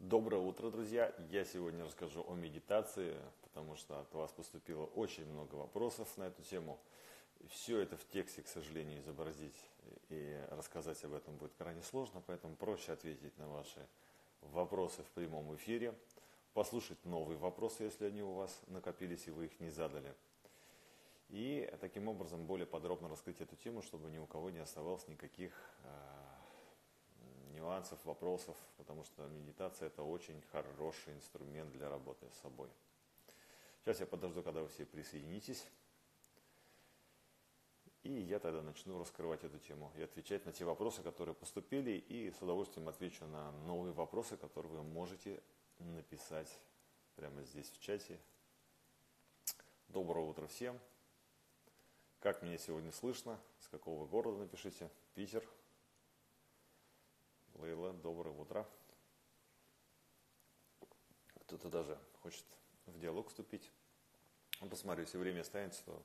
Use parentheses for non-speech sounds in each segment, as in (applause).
Доброе утро, друзья! Я сегодня расскажу о медитации, потому что от вас поступило очень много вопросов на эту тему. Все это в тексте, к сожалению, изобразить и рассказать об этом будет крайне сложно, поэтому проще ответить на ваши вопросы в прямом эфире, послушать новые вопросы, если они у вас накопились и вы их не задали. И таким образом более подробно раскрыть эту тему, чтобы ни у кого не оставалось никаких а, нюансов, вопросов, потому что медитация это очень хороший инструмент для работы с собой. Сейчас я подожду, когда вы все присоединитесь. И я тогда начну раскрывать эту тему и отвечать на те вопросы, которые поступили, и с удовольствием отвечу на новые вопросы, которые вы можете написать прямо здесь в чате. Доброе утро всем. Как меня сегодня слышно? С какого города напишите? Питер, Лейла, доброе утро. Кто-то даже хочет в диалог вступить. Ну, посмотрю, если время останется, то,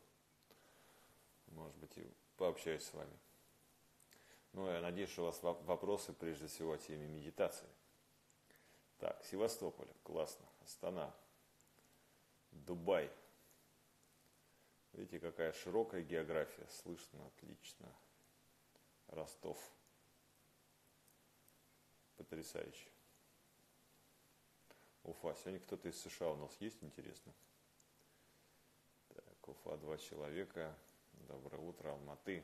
может быть, и пообщаюсь с вами. Ну, я надеюсь, что у вас вопросы, прежде всего, о теме медитации. Так, Севастополь, классно. Астана, Дубай. Видите, какая широкая география. Слышно отлично. Ростов. Потрясающе. Уфа. Сегодня кто-то из США у нас есть, интересно? Так, Уфа, два человека. Доброе утро, Алматы.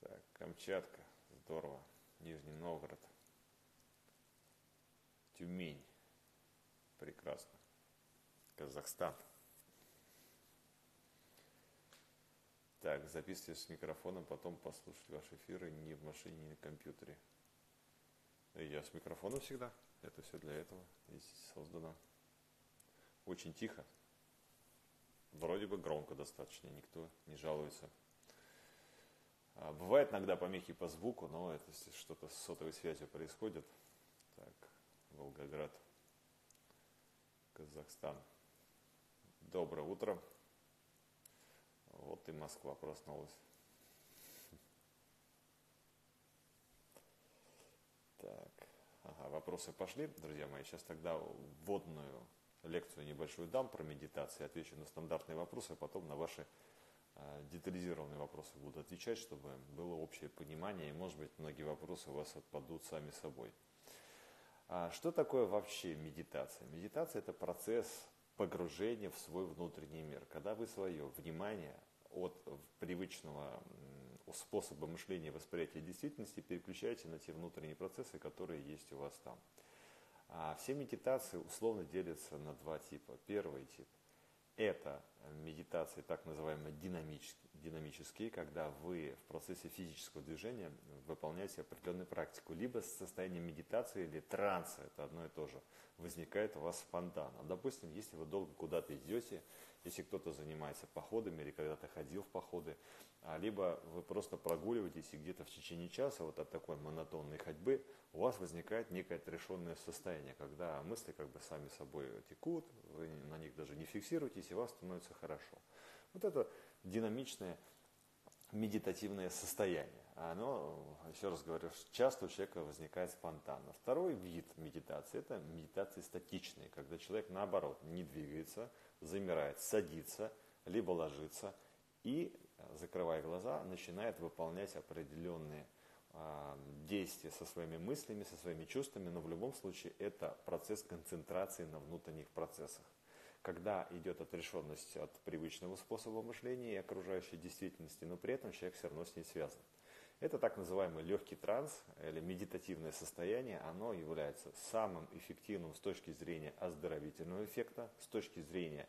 Так, Камчатка. Здорово. Нижний Новгород. Тюмень. Прекрасно. Казахстан. Так, записывайте с микрофоном, потом послушать ваши эфиры не в машине, не на компьютере. Я с микрофоном всегда. Это все для этого здесь создано. Очень тихо. Вроде бы громко достаточно, никто не жалуется. А, бывает иногда помехи по звуку, но это что-то с сотовой связью происходит. Так, Волгоград, Казахстан. Доброе утро. Вот и Москва проснулась. Так, ага, вопросы пошли, друзья мои. Сейчас тогда вводную лекцию небольшую дам про медитацию, отвечу на стандартные вопросы, а потом на ваши э, детализированные вопросы буду отвечать, чтобы было общее понимание, и, может быть, многие вопросы у вас отпадут сами собой. А что такое вообще медитация? Медитация – это процесс погружение в свой внутренний мир, когда вы свое внимание от привычного способа мышления восприятия действительности переключаете на те внутренние процессы, которые есть у вас там. А все медитации условно делятся на два типа. Первый тип – это медитации так называемые динамические, динамические, когда вы в процессе физического движения выполняете определенную практику. Либо состояние медитации или транса, это одно и то же, возникает у вас спонтанно. Допустим, если вы долго куда-то идете, если кто-то занимается походами или когда-то ходил в походы, а либо вы просто прогуливаетесь и где-то в течение часа вот от такой монотонной ходьбы у вас возникает некое отрешенное состояние, когда мысли как бы сами собой текут, вы на них даже не фиксируетесь, и вас становится хорошо. Вот это динамичное медитативное состояние. Оно, еще раз говорю, часто у человека возникает спонтанно. Второй вид медитации – это медитации статичные, когда человек, наоборот, не двигается, замирает, садится, либо ложится и, закрывая глаза, начинает выполнять определенные э, действия со своими мыслями, со своими чувствами, но в любом случае это процесс концентрации на внутренних процессах когда идет отрешенность от привычного способа мышления и окружающей действительности, но при этом человек все равно с ней связан. Это так называемый легкий транс или медитативное состояние. Оно является самым эффективным с точки зрения оздоровительного эффекта, с точки зрения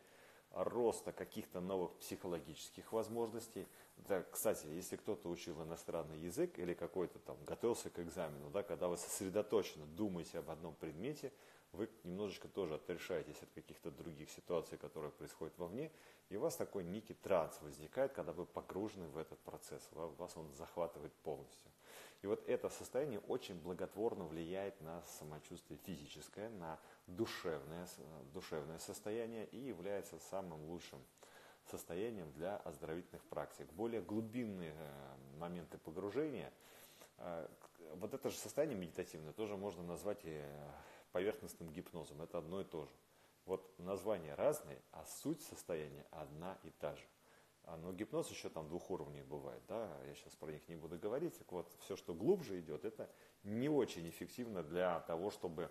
роста каких-то новых психологических возможностей. Да, кстати, если кто-то учил иностранный язык или какой-то там готовился к экзамену, да, когда вы сосредоточенно думаете об одном предмете, вы немножечко тоже отрешаетесь от каких-то других ситуаций, которые происходят вовне, и у вас такой некий транс возникает, когда вы погружены в этот процесс, вас он захватывает полностью. И вот это состояние очень благотворно влияет на самочувствие физическое, на душевное, душевное состояние и является самым лучшим состоянием для оздоровительных практик. Более глубинные э, моменты погружения – Э, вот это же состояние медитативное тоже можно назвать и поверхностным гипнозом. Это одно и то же. Вот названия разные, а суть состояния одна и та же. А, но гипноз еще там двух уровней бывает, да, я сейчас про них не буду говорить. Так вот, все, что глубже идет, это не очень эффективно для того, чтобы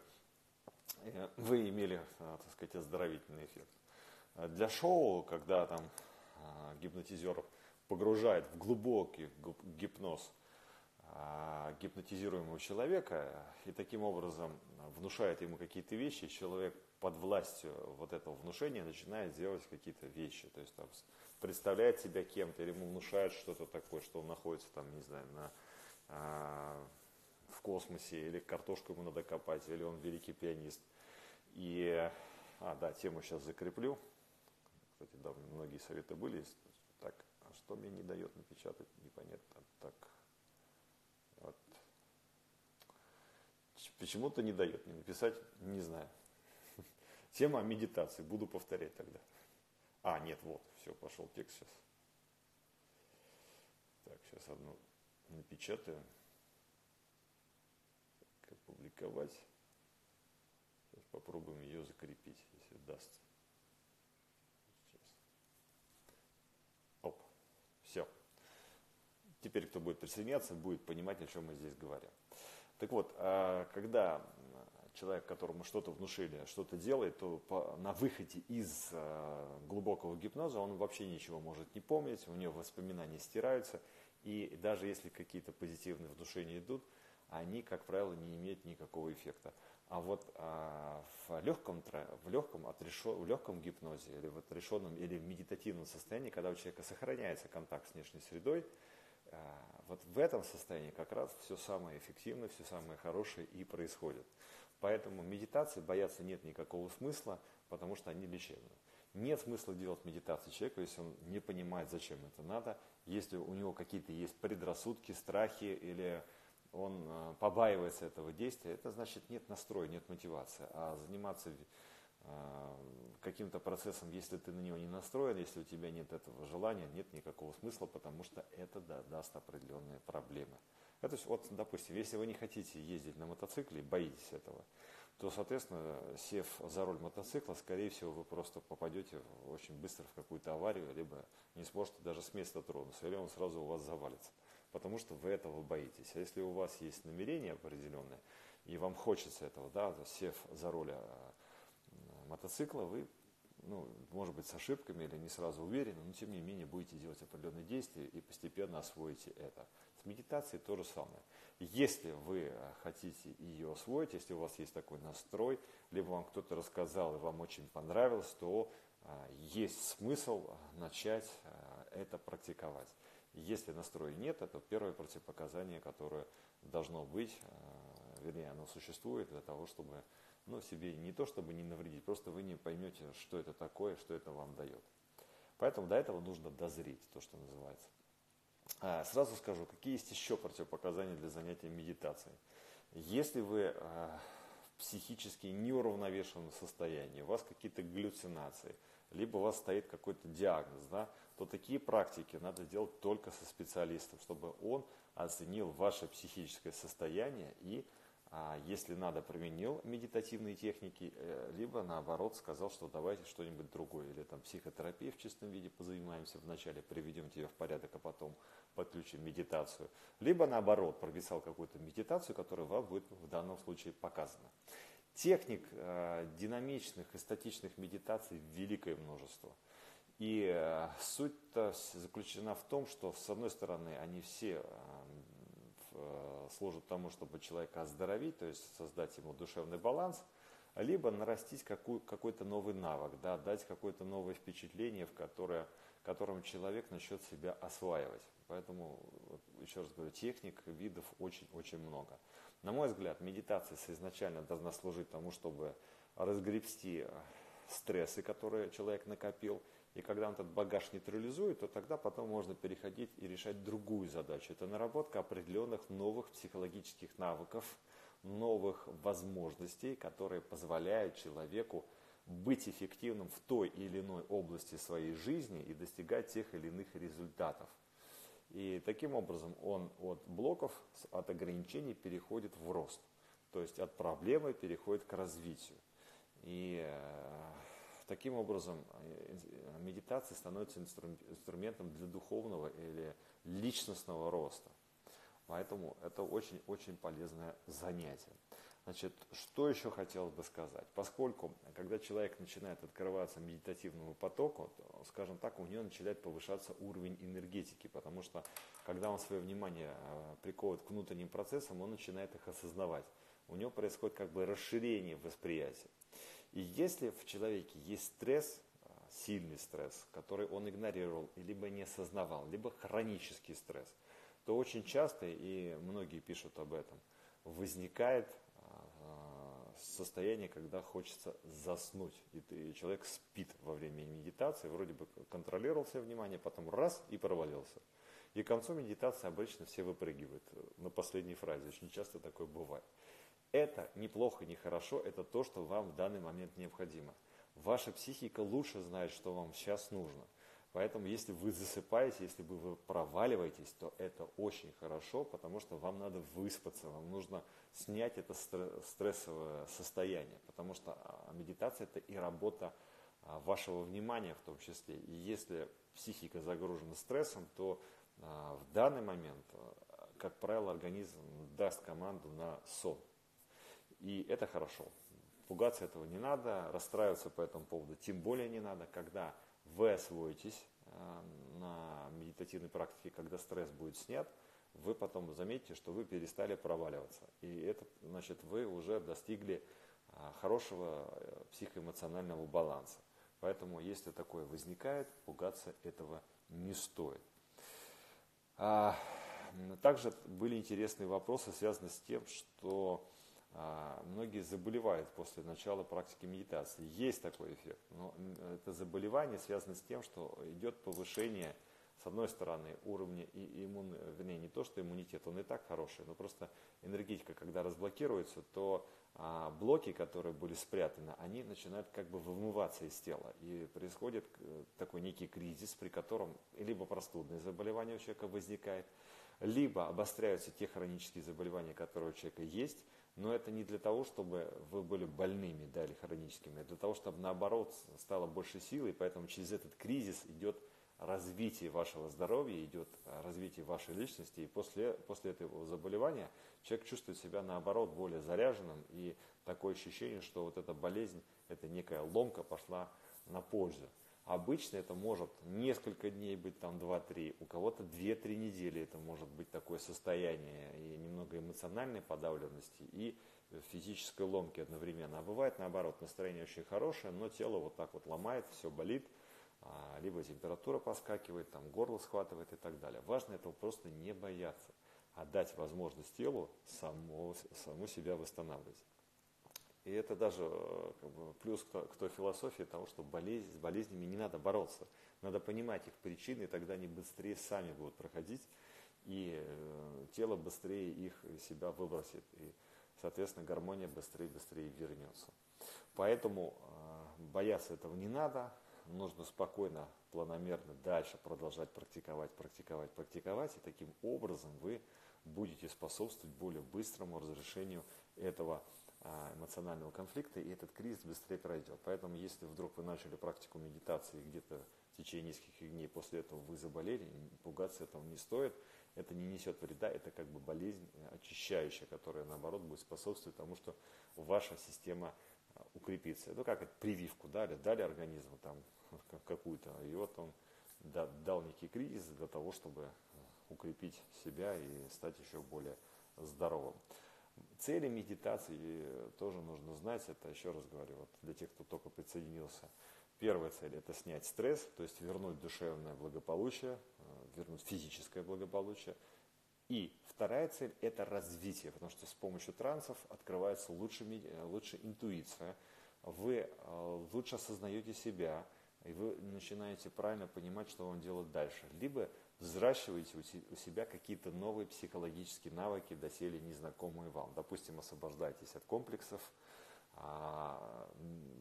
э, вы имели, а, так сказать, оздоровительный эффект. А для шоу, когда там гипнотизер погружает в глубокий гипноз гипнотизируемого человека и таким образом внушает ему какие-то вещи, человек под властью вот этого внушения начинает делать какие-то вещи. То есть там представляет себя кем-то или ему внушает что-то такое, что он находится там, не знаю, на, а, в космосе, или картошку ему надо копать, или он великий пианист. И, а, да, тему сейчас закреплю. Кстати, да, многие советы были. Так, а что мне не дает напечатать, непонятно. Так, вот. Почему-то не дает мне написать, не знаю. Тема медитации, буду повторять тогда. А, нет, вот, все, пошел текст сейчас. Так, сейчас одну напечатаю. Как публиковать. Сейчас попробуем ее закрепить, если даст. Сейчас. Оп, все. Теперь, кто будет присоединяться, будет понимать, о чем мы здесь говорим. Так вот, а, когда человек, которому что-то внушили, что-то делает, то на выходе из э, глубокого гипноза он вообще ничего может не помнить, у него воспоминания стираются, и даже если какие-то позитивные внушения идут, они, как правило, не имеют никакого эффекта. А вот а, в, легком, в, легком отрешен, в легком гипнозе или в отрешенном или в медитативном состоянии, когда у человека сохраняется контакт с внешней средой, а, вот в этом состоянии как раз все самое эффективное, все самое хорошее и происходит. Поэтому медитации бояться нет никакого смысла, потому что они лечебны. Нет смысла делать медитацию человеку, если он не понимает, зачем это надо, если у него какие-то есть предрассудки, страхи или он э, побаивается этого действия, это значит нет настроя, нет мотивации. А заниматься каким-то процессом, если ты на него не настроен, если у тебя нет этого желания, нет никакого смысла, потому что это да, даст определенные проблемы. Это, то есть, вот, допустим, если вы не хотите ездить на мотоцикле, боитесь этого, то, соответственно, сев за руль мотоцикла, скорее всего, вы просто попадете очень быстро в какую-то аварию, либо не сможете даже с места тронуться, или он сразу у вас завалится, потому что вы этого боитесь. А если у вас есть намерение определенное, и вам хочется этого, да, сев за руль а, мотоцикла, вы ну, может быть, с ошибками или не сразу уверены, но тем не менее будете делать определенные действия и постепенно освоите это. С медитацией то же самое. Если вы хотите ее освоить, если у вас есть такой настрой, либо вам кто-то рассказал и вам очень понравилось, то а, есть смысл начать а, это практиковать. Если настроя нет, это первое противопоказание, которое должно быть, вернее, оно существует для того, чтобы ну, себе не то чтобы не навредить, просто вы не поймете, что это такое, что это вам дает. Поэтому до этого нужно дозреть, то, что называется. А, сразу скажу, какие есть еще противопоказания для занятия медитацией. Если вы а, в психически неуравновешенном состоянии, у вас какие-то галлюцинации, либо у вас стоит какой-то диагноз, да, то такие практики надо делать только со специалистом, чтобы он оценил ваше психическое состояние и если надо, применил медитативные техники, э, либо наоборот сказал, что давайте что-нибудь другое, или там психотерапия в чистом виде позанимаемся вначале, приведем тебя в порядок, а потом подключим медитацию. Либо наоборот, прописал какую-то медитацию, которая вам будет в данном случае показана. Техник э, динамичных и статичных медитаций великое множество. И э, суть-то заключена в том, что с одной стороны они все служит тому, чтобы человека оздоровить, то есть создать ему душевный баланс, либо нарастить какую, какой-то новый навык, да, дать какое-то новое впечатление, в которое, которым человек начнет себя осваивать. Поэтому, еще раз говорю, техник, видов очень-очень много. На мой взгляд, медитация изначально должна служить тому, чтобы разгребсти стрессы, которые человек накопил, и когда он этот багаж нейтрализует, то тогда потом можно переходить и решать другую задачу. Это наработка определенных новых психологических навыков, новых возможностей, которые позволяют человеку быть эффективным в той или иной области своей жизни и достигать тех или иных результатов. И таким образом он от блоков, от ограничений переходит в рост. То есть от проблемы переходит к развитию. И э, таким образом э, медитация становится инструментом для духовного или личностного роста. Поэтому это очень-очень полезное занятие. Значит, что еще хотелось бы сказать? Поскольку, когда человек начинает открываться медитативному потоку, то, скажем так, у него начинает повышаться уровень энергетики, потому что, когда он свое внимание э, приковывает к внутренним процессам, он начинает их осознавать. У него происходит как бы расширение восприятия. И если в человеке есть стресс, э, сильный стресс, который он игнорировал, либо не осознавал, либо хронический стресс, то очень часто, и многие пишут об этом, возникает состояние, когда хочется заснуть. И человек спит во время медитации, вроде бы контролировал свое внимание, потом раз и провалился. И к концу медитации обычно все выпрыгивают на последней фразе. Очень часто такое бывает. Это неплохо, не хорошо, это то, что вам в данный момент необходимо. Ваша психика лучше знает, что вам сейчас нужно. Поэтому, если вы засыпаете, если вы проваливаетесь, то это очень хорошо, потому что вам надо выспаться, вам нужно снять это стрессовое состояние, потому что а, медитация это и работа а, вашего внимания в том числе. И если психика загружена стрессом, то а, в данный момент, как правило, организм даст команду на сон. И это хорошо. Пугаться этого не надо, расстраиваться по этому поводу тем более не надо, когда вы освоитесь э, на медитативной практике, когда стресс будет снят, вы потом заметите, что вы перестали проваливаться. И это значит, вы уже достигли э, хорошего э, психоэмоционального баланса. Поэтому, если такое возникает, пугаться этого не стоит. А, также были интересные вопросы, связанные с тем, что многие заболевают после начала практики медитации. Есть такой эффект, но это заболевание связано с тем, что идет повышение, с одной стороны, уровня и иммун, вернее, не то, что иммунитет, он и так хороший, но просто энергетика, когда разблокируется, то а, блоки, которые были спрятаны, они начинают как бы вымываться из тела. И происходит э, такой некий кризис, при котором либо простудное заболевание у человека возникает, либо обостряются те хронические заболевания, которые у человека есть, но это не для того, чтобы вы были больными да, или хроническими, а для того, чтобы наоборот стало больше силы, и поэтому через этот кризис идет развитие вашего здоровья, идет развитие вашей личности, и после, после этого заболевания человек чувствует себя наоборот более заряженным, и такое ощущение, что вот эта болезнь, это некая ломка пошла на пользу. Обычно это может несколько дней быть, там 2-3, у кого-то 2-3 недели это может быть такое состояние и немного эмоциональной подавленности и физической ломки одновременно. А бывает наоборот, настроение очень хорошее, но тело вот так вот ломает, все болит, а, либо температура поскакивает, там горло схватывает и так далее. Важно этого просто не бояться, а дать возможность телу само, саму себя восстанавливать. И это даже э, как бы, плюс к, к той философии того, что болезнь, с болезнями не надо бороться. Надо понимать их причины, и тогда они быстрее сами будут проходить, и э, тело быстрее их себя выбросит. И, соответственно, гармония быстрее быстрее вернется. Поэтому э, бояться этого не надо. Нужно спокойно, планомерно дальше продолжать практиковать, практиковать, практиковать. И таким образом вы будете способствовать более быстрому разрешению этого а, эмоционального конфликта, и этот кризис быстрее пройдет. Поэтому, если вдруг вы начали практику медитации где-то в течение нескольких дней после этого вы заболели, пугаться этого не стоит, это не несет вреда, это как бы болезнь очищающая, которая наоборот будет способствовать тому, что ваша система а, укрепится. Это как это прививку дали, дали организму там (laughs) какую-то, и вот он дал некий кризис для того, чтобы укрепить себя и стать еще более здоровым. Цели медитации тоже нужно знать, это еще раз говорю, вот для тех, кто только присоединился. Первая цель – это снять стресс, то есть вернуть душевное благополучие, э, вернуть физическое благополучие. И вторая цель – это развитие, потому что с помощью трансов открывается лучше, э, лучше интуиция, вы э, лучше осознаете себя, и вы начинаете правильно понимать, что вам делать дальше. Либо взращиваете у себя какие-то новые психологические навыки, доселе незнакомые вам. Допустим, освобождаетесь от комплексов,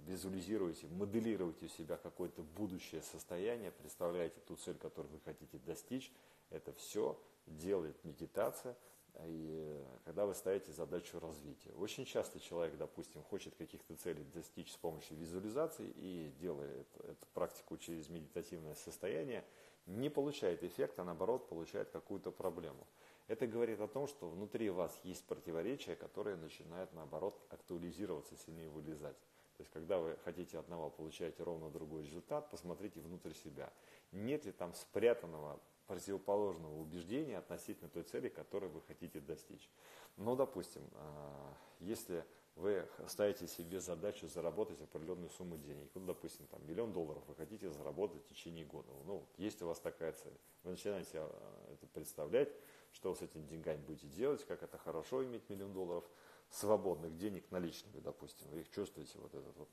визуализируете, моделируете у себя какое-то будущее состояние, представляете ту цель, которую вы хотите достичь, это все делает медитация, и когда вы ставите задачу развития. Очень часто человек, допустим, хочет каких-то целей достичь с помощью визуализации и делает эту практику через медитативное состояние, не получает эффекта, а наоборот получает какую-то проблему. Это говорит о том, что внутри вас есть противоречия, которые начинают наоборот актуализироваться, сильнее вылезать. То есть, когда вы хотите одного, получаете ровно другой результат, посмотрите внутрь себя. Нет ли там спрятанного противоположного убеждения относительно той цели, которую вы хотите достичь. Ну, допустим, а, если вы ставите себе задачу заработать определенную сумму денег, ну, допустим, там, миллион долларов вы хотите заработать в течение года, ну, есть у вас такая цель, вы начинаете а, это представлять, что вы с этими деньгами будете делать, как это хорошо иметь миллион долларов, свободных денег наличными, допустим, вы их чувствуете, вот этот вот,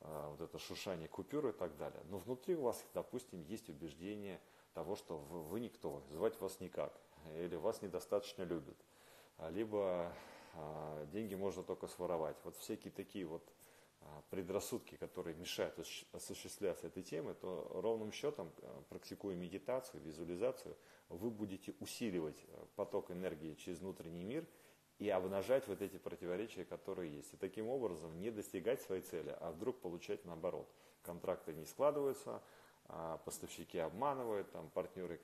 а, вот это шушание купюры и так далее. Но внутри у вас, допустим, есть убеждение – того, что вы, вы никто, звать вас никак, или вас недостаточно любят, а, либо а, деньги можно только своровать. Вот всякие такие вот предрассудки, которые мешают осуществляться этой темы, то ровным счетом, а, практикуя медитацию, визуализацию, вы будете усиливать поток энергии через внутренний мир и обнажать вот эти противоречия, которые есть. И таким образом не достигать своей цели, а вдруг получать наоборот. Контракты не складываются, а поставщики обманывают, там партнеры,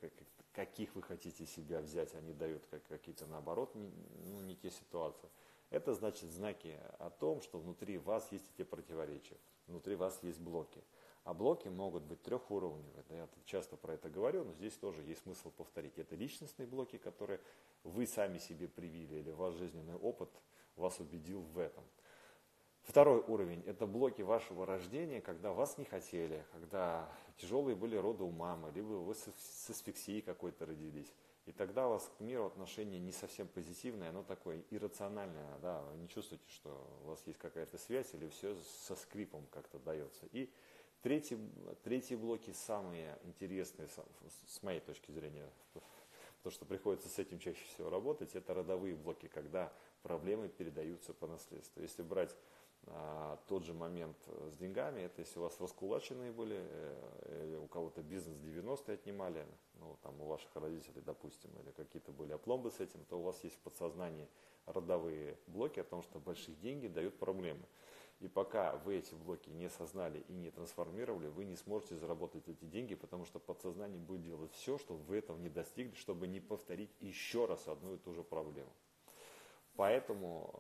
каких вы хотите себя взять, они дают как, какие-то наоборот, ну, не те ситуации. Это значит знаки о том, что внутри вас есть эти противоречия, внутри вас есть блоки. А блоки могут быть трехуровневые. Я часто про это говорю, но здесь тоже есть смысл повторить. Это личностные блоки, которые вы сами себе привили, или ваш жизненный опыт вас убедил в этом. Второй уровень – это блоки вашего рождения, когда вас не хотели, когда тяжелые были роды у мамы, либо вы с асфиксией какой-то родились. И тогда у вас к миру отношение не совсем позитивное, оно такое иррациональное, да, вы не чувствуете, что у вас есть какая-то связь или все со скрипом как-то дается. И третий, третьи блоки самые интересные, с моей точки зрения, то, что приходится с этим чаще всего работать, это родовые блоки, когда проблемы передаются по наследству. Если брать а, тот же момент с деньгами, это если у вас раскулаченные были, э, или у кого-то бизнес 90 отнимали, ну там у ваших родителей, допустим, или какие-то были опломбы с этим, то у вас есть в подсознании родовые блоки о том, что большие деньги дают проблемы. И пока вы эти блоки не осознали и не трансформировали, вы не сможете заработать эти деньги, потому что подсознание будет делать все, чтобы вы этого не достигли, чтобы не повторить еще раз одну и ту же проблему. Поэтому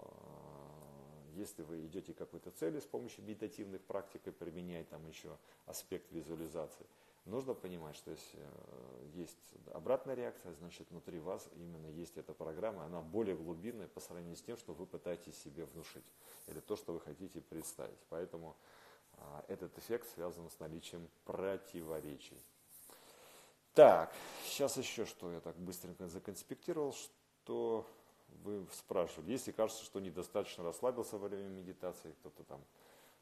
если вы идете к какой-то цели с помощью медитативных практик и применяете там еще аспект визуализации, нужно понимать, что если э, есть обратная реакция, значит внутри вас именно есть эта программа, она более глубинная по сравнению с тем, что вы пытаетесь себе внушить, или то, что вы хотите представить. Поэтому а, этот эффект связан с наличием противоречий. Так, сейчас еще что я так быстренько законспектировал, что вы спрашивали, если кажется, что недостаточно расслабился во время медитации, кто-то там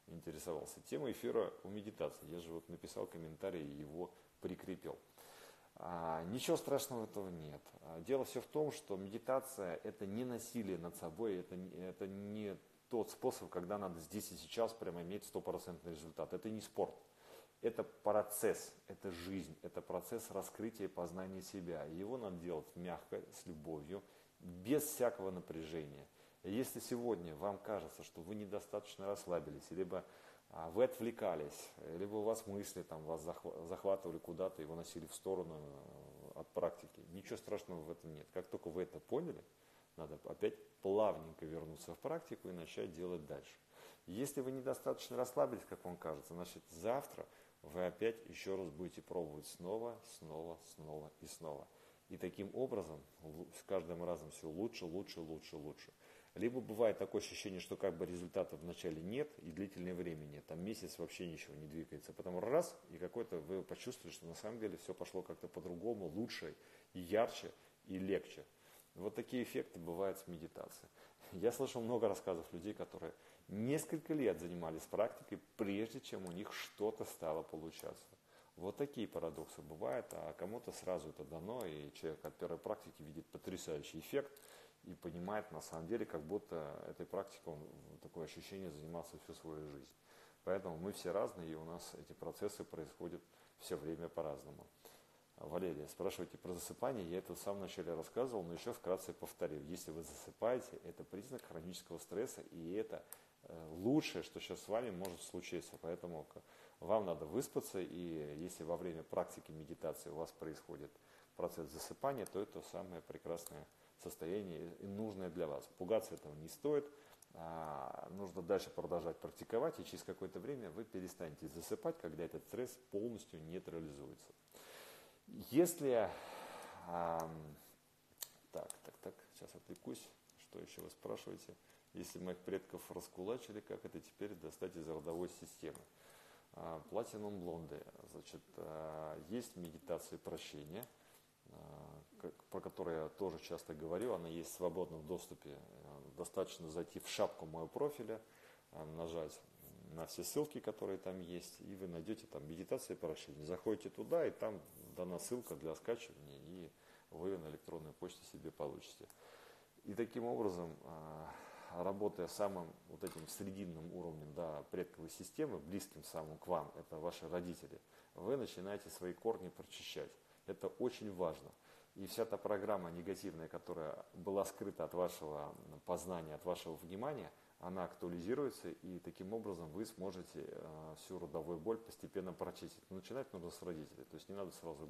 интересовался. Тема эфира у медитации. Я же вот написал комментарий и его прикрепил. А, ничего страшного этого нет. А, дело все в том, что медитация это не насилие над собой, это, это не тот способ, когда надо здесь и сейчас прямо иметь стопроцентный результат. Это не спорт. Это процесс, это жизнь, это процесс раскрытия и познания себя. Его надо делать мягко, с любовью, без всякого напряжения. Если сегодня вам кажется, что вы недостаточно расслабились, либо а, вы отвлекались, либо у вас мысли там, вас захватывали куда-то и выносили в сторону э, от практики, ничего страшного в этом нет. Как только вы это поняли, надо опять плавненько вернуться в практику и начать делать дальше. Если вы недостаточно расслабились, как вам кажется, значит завтра вы опять еще раз будете пробовать снова, снова, снова и снова. И таким образом с каждым разом все лучше, лучше, лучше, лучше. Либо бывает такое ощущение, что как бы результата вначале нет и длительное время нет. Там месяц вообще ничего не двигается. Потом раз, и какой-то вы почувствовали, что на самом деле все пошло как-то по-другому, лучше, и ярче, и легче. Вот такие эффекты бывают с медитацией. Я слышал много рассказов людей, которые несколько лет занимались практикой, прежде чем у них что-то стало получаться. Вот такие парадоксы бывают, а кому-то сразу это дано, и человек от первой практики видит потрясающий эффект, и понимает на самом деле, как будто этой практикой он такое ощущение занимался всю свою жизнь. Поэтому мы все разные, и у нас эти процессы происходят все время по-разному. Валерия, спрашивайте про засыпание. Я это в самом начале рассказывал, но еще вкратце повторю. Если вы засыпаете, это признак хронического стресса, и это э, лучшее, что сейчас с вами может случиться. Поэтому вам надо выспаться, и если во время практики медитации у вас происходит процесс засыпания, то это самое прекрасное состояние и нужное для вас. Пугаться этого не стоит. А, нужно дальше продолжать практиковать, и через какое-то время вы перестанете засыпать, когда этот стресс полностью нейтрализуется. Если... Так, так, так, сейчас отвлекусь. Что еще вы спрашиваете? Если моих предков раскулачили, как это теперь достать из родовой системы? А, Платинум блонды. Значит, а, есть медитация прощения, а, про которую я тоже часто говорю. Она есть в свободном доступе. Достаточно зайти в шапку моего профиля, нажать на все ссылки, которые там есть, и вы найдете там медитация прощения. Заходите туда, и там дана ссылка для скачивания, и вы на электронной почте себе получите. И таким образом, работая самым вот этим срединным уровнем да, предковой системы, близким самым к вам, это ваши родители, вы начинаете свои корни прочищать. Это очень важно. И вся та программа негативная, которая была скрыта от вашего познания, от вашего внимания – она актуализируется, и таким образом вы сможете э, всю родовую боль постепенно прочистить. начинать нужно с родителей, то есть не надо сразу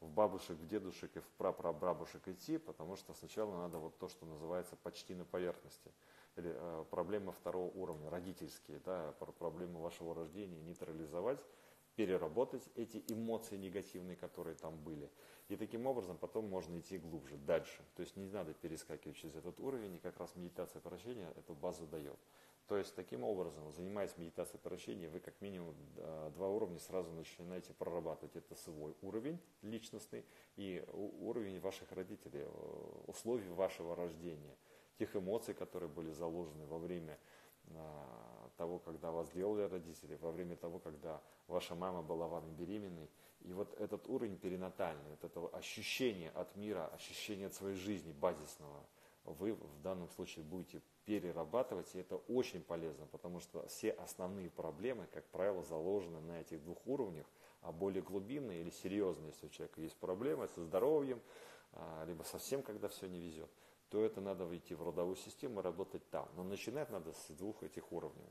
в бабушек, в дедушек и в прапрабабушек идти, потому что сначала надо вот то, что называется почти на поверхности. Или э, проблемы второго уровня, родительские, да, проблемы вашего рождения нейтрализовать, переработать эти эмоции негативные, которые там были. И таким образом потом можно идти глубже, дальше. То есть не надо перескакивать через этот уровень, и как раз медитация прощения эту базу дает. То есть таким образом, занимаясь медитацией прощения, вы как минимум два уровня сразу начинаете прорабатывать. Это свой уровень личностный и уровень ваших родителей, э, условий вашего рождения, тех эмоций, которые были заложены во время а, того, когда вас делали родители, во время того, когда ваша мама была вами беременной. И вот этот уровень перинатальный, вот этого ощущения от мира, ощущения от своей жизни базисного, вы в данном случае будете перерабатывать, и это очень полезно, потому что все основные проблемы, как правило, заложены на этих двух уровнях, а более глубинные или серьезные, если у человека есть проблемы со здоровьем, а, либо совсем, когда все не везет, то это надо выйти в родовую систему и работать там. Но начинать надо с двух этих уровней.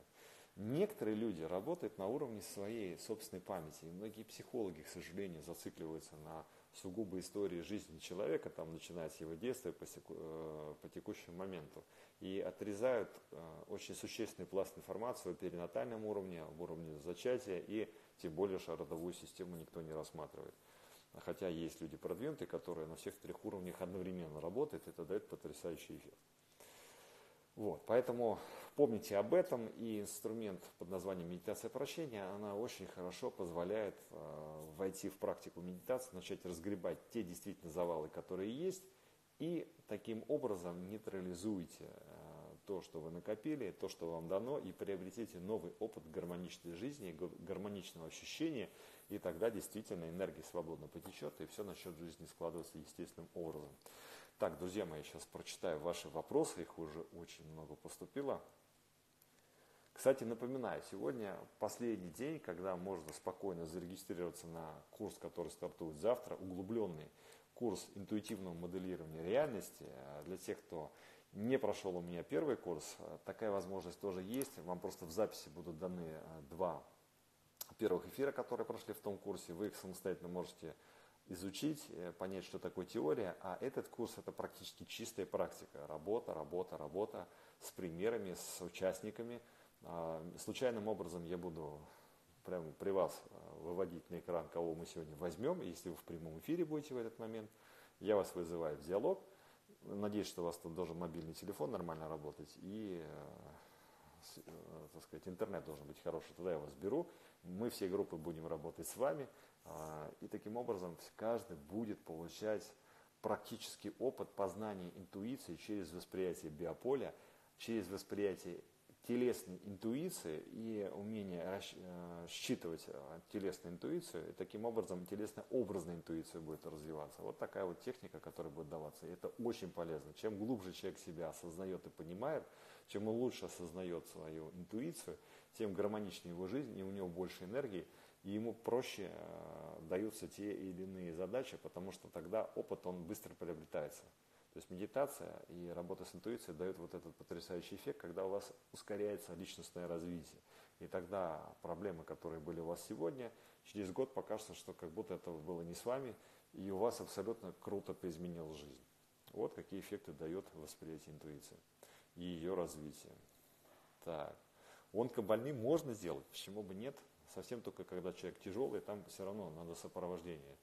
Некоторые люди работают на уровне своей собственной памяти. И многие психологи, к сожалению, зацикливаются на сугубо истории жизни человека, там, начиная с его детства по, э, по текущему моменту. И отрезают э, очень существенный пласт информации о перинатальном уровне, об уровне зачатия, и тем более, что родовую систему никто не рассматривает. Хотя есть люди продвинутые, которые на всех трех уровнях одновременно работают, это дает потрясающий эффект. Вот, поэтому помните об этом, и инструмент под названием медитация прощения, она очень хорошо позволяет э, войти в практику медитации, начать разгребать те действительно завалы, которые есть, и таким образом нейтрализуйте э, то, что вы накопили, то, что вам дано, и приобретите новый опыт гармоничной жизни, гармоничного ощущения, и тогда действительно энергия свободно потечет, и все начнет в жизни складываться естественным образом. Так, друзья мои, сейчас прочитаю ваши вопросы, их уже очень много поступило. Кстати, напоминаю, сегодня последний день, когда можно спокойно зарегистрироваться на курс, который стартует завтра, углубленный курс интуитивного моделирования реальности. Для тех, кто не прошел у меня первый курс, такая возможность тоже есть. Вам просто в записи будут даны э, два первых эфира, которые прошли в том курсе. Вы их самостоятельно можете изучить, э, понять, что такое теория, а этот курс это практически чистая практика. Работа, работа, работа с примерами, с участниками. Случайным образом я буду прямо при вас э, выводить на экран, кого мы сегодня возьмем. Если вы в прямом эфире будете в этот момент, я вас вызываю в диалог. Надеюсь, что у вас тут должен мобильный телефон нормально работать и э, так сказать, интернет должен быть хороший, тогда я вас беру. Мы все группы будем работать с вами. А, и таким образом каждый будет получать практический опыт познания интуиции через восприятие биополя, через восприятие телесной интуиции и умение э, считывать э, телесную интуицию, и таким образом телесно-образная интуиция будет развиваться. Вот такая вот техника, которая будет даваться. И это очень полезно. Чем глубже человек себя осознает и понимает, чем он лучше осознает свою интуицию, тем гармоничнее его жизнь, и у него больше энергии, и ему проще э, даются те или иные задачи, потому что тогда опыт, он быстро приобретается. Есть медитация и работа с интуицией дают вот этот потрясающий эффект, когда у вас ускоряется личностное развитие. И тогда проблемы, которые были у вас сегодня, через год покажется, что как будто это было не с вами, и у вас абсолютно круто поизменилась жизнь. Вот какие эффекты дает восприятие интуиции и ее развитие. Так. Онкобольным можно сделать, почему бы нет? Совсем только когда человек тяжелый, там все равно надо сопровождение.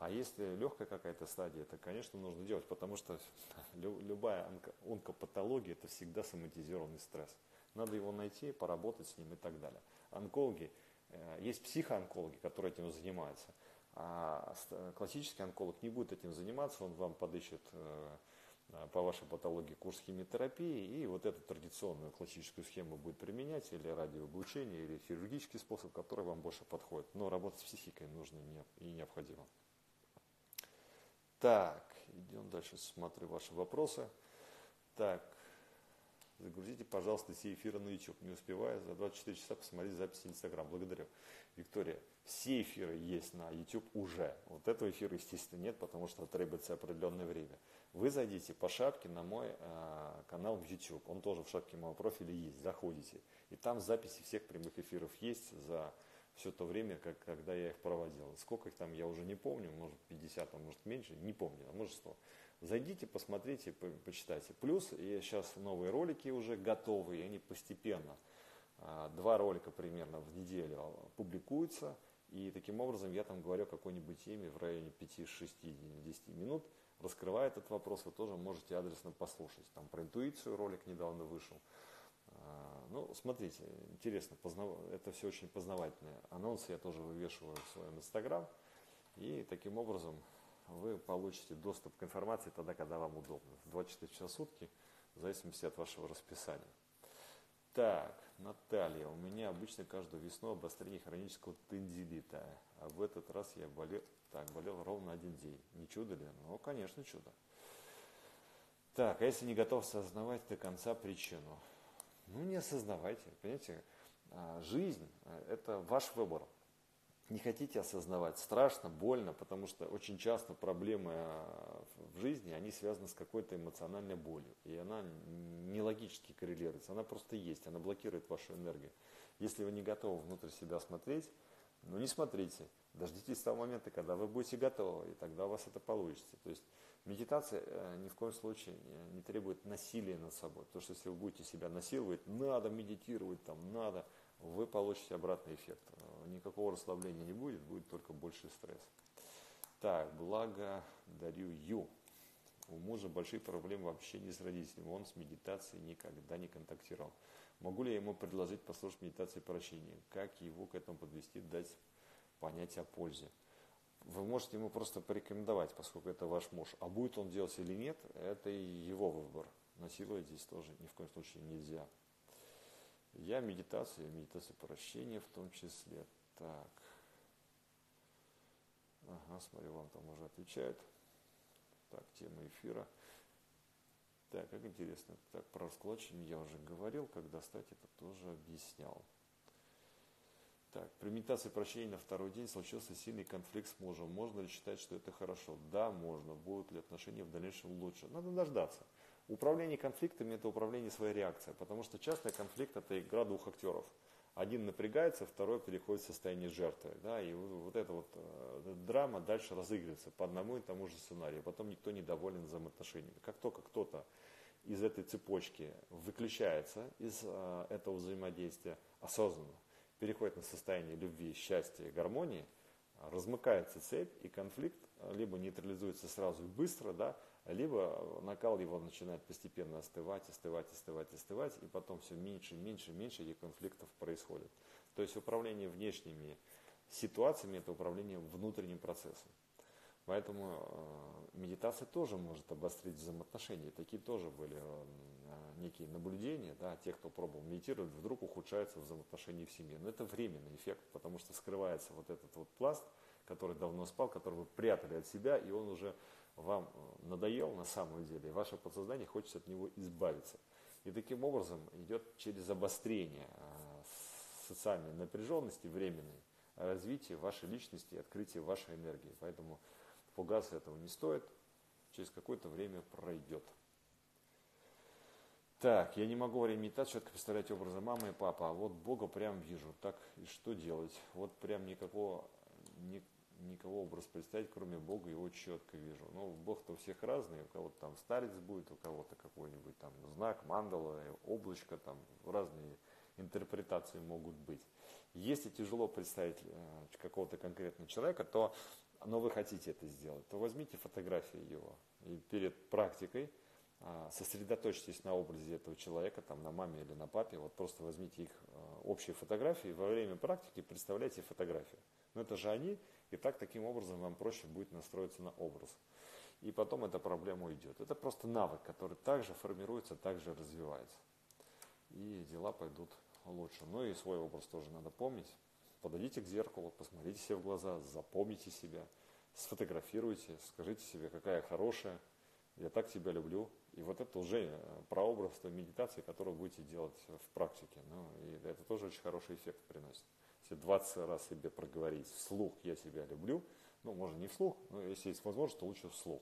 А если легкая какая-то стадия, то, конечно, нужно делать, потому что (laughs) любая онкопатология – это всегда соматизированный стресс. Надо его найти, поработать с ним и так далее. Онкологи, э, есть психоонкологи, которые этим занимаются, а классический онколог не будет этим заниматься, он вам подыщет э, по вашей патологии курс химиотерапии и вот эту традиционную классическую схему будет применять или радиооблучение, или хирургический способ, который вам больше подходит. Но работать с психикой нужно и необходимо. Так, идем дальше, смотрю ваши вопросы. Так, загрузите, пожалуйста, все эфиры на YouTube. Не успеваю за 24 часа посмотреть записи Инстаграм. Благодарю. Виктория, все эфиры есть на YouTube уже. Вот этого эфира, естественно, нет, потому что требуется определенное время. Вы зайдите по шапке на мой э, канал в YouTube. Он тоже в шапке моего профиля есть. Заходите. И там записи всех прямых эфиров есть за все то время, как, когда я их проводил. Сколько их там, я уже не помню, может 50, а может меньше, не помню, а может 100. Зайдите, посмотрите, по, почитайте. Плюс я сейчас новые ролики уже готовы, и они постепенно, а, два ролика примерно в неделю публикуются. И таким образом я там говорю какой-нибудь теме в районе 5, 6, 10 минут, раскрывая этот вопрос, вы тоже можете адресно послушать. Там про интуицию ролик недавно вышел. Ну, смотрите, интересно, познав... это все очень познавательное. Анонсы я тоже вывешиваю в своем инстаграм. И таким образом вы получите доступ к информации тогда, когда вам удобно. В 24 часа сутки, в зависимости от вашего расписания. Так, Наталья, у меня обычно каждую весну обострение хронического тензилита. А в этот раз я болел, так, болел ровно один день. Не чудо ли? Ну, конечно, чудо. Так, а если не готов осознавать до конца причину? Ну, не осознавайте. Понимаете, а, жизнь – это ваш выбор. Не хотите осознавать, страшно, больно, потому что очень часто проблемы а, в жизни, они связаны с какой-то эмоциональной болью. И она не логически коррелируется, она просто есть, она блокирует вашу энергию. Если вы не готовы внутрь себя смотреть, ну не смотрите, дождитесь того момента, когда вы будете готовы, и тогда у вас это получится. То есть Медитация э, ни в коем случае не требует насилия над собой. Потому что если вы будете себя насиловать, надо медитировать, там, надо, вы получите обратный эффект. Э, никакого расслабления не будет, будет только больший стресс. Так, благо дарю Ю. У мужа большие проблемы в общении с родителями. Он с медитацией никогда не контактировал. Могу ли я ему предложить послушать медитации прощения? Как его к этому подвести, дать понять о пользе? Вы можете ему просто порекомендовать, поскольку это ваш муж. А будет он делать или нет, это его выбор. Насиловать здесь тоже ни в коем случае нельзя. Я медитация, медитация прощения в том числе. Так. Ага, смотрю, вам там уже отвечают. Так, тема эфира. Так, как интересно. Так, про раскулачивание я уже говорил, как достать это тоже объяснял. Так, при медитации прощения на второй день случился сильный конфликт с мужем. Можно ли считать, что это хорошо? Да, можно. Будут ли отношения в дальнейшем лучше? Надо дождаться. Управление конфликтами – это управление своей реакцией, потому что частный конфликт – это игра двух актеров. Один напрягается, второй переходит в состояние жертвы. Да, и вот эта вот э, драма дальше разыгрывается по одному и тому же сценарию. Потом никто не доволен взаимоотношениями. Как только кто-то из этой цепочки выключается из э, этого взаимодействия осознанно, переходит на состояние любви, счастья гармонии, размыкается цепь, и конфликт либо нейтрализуется сразу и быстро, да, либо накал его начинает постепенно остывать, остывать, остывать, остывать, и потом все меньше, меньше, меньше этих конфликтов происходит. То есть управление внешними ситуациями – это управление внутренним процессом. Поэтому э, медитация тоже может обострить взаимоотношения. Такие тоже были э, некие наблюдения, да, тех, кто пробовал медитировать, вдруг ухудшаются взаимоотношения в семье. Но это временный эффект, потому что скрывается вот этот вот пласт, который давно спал, который вы прятали от себя, и он уже вам э, надоел на самом деле, и ваше подсознание хочет от него избавиться. И таким образом идет через обострение э, социальной напряженности временной, развитие вашей личности, открытие вашей энергии. Поэтому пугаться этого не стоит, через какое-то время пройдет. Так, я не могу во время медитации четко представлять образы мамы и папы, а вот Бога прям вижу. Так и что делать? Вот прям никакого, ни, никого образ представить, кроме Бога, его четко вижу. Ну, Бог-то у всех разный, у кого-то там старец будет, у кого-то какой-нибудь там знак, мандала, облачко, там разные интерпретации могут быть. Если тяжело представить э, какого-то конкретного человека, то, но вы хотите это сделать, то возьмите фотографии его и перед практикой сосредоточьтесь на образе этого человека, там, на маме или на папе, вот просто возьмите их а, общие фотографии, во время практики представляйте фотографию. Но это же они, и так таким образом вам проще будет настроиться на образ. И потом эта проблема уйдет. Это просто навык, который также формируется, также развивается. И дела пойдут лучше. Ну и свой образ тоже надо помнить. Подойдите к зеркалу, посмотрите себе в глаза, запомните себя, сфотографируйте, скажите себе, какая я хорошая, я так тебя люблю. И вот это уже э, прообраз той медитации, которую будете делать в практике. Ну, и это тоже очень хороший эффект приносит. Если 20 раз себе проговорить вслух «я тебя люблю», ну, можно не вслух, но если есть возможность, то лучше вслух.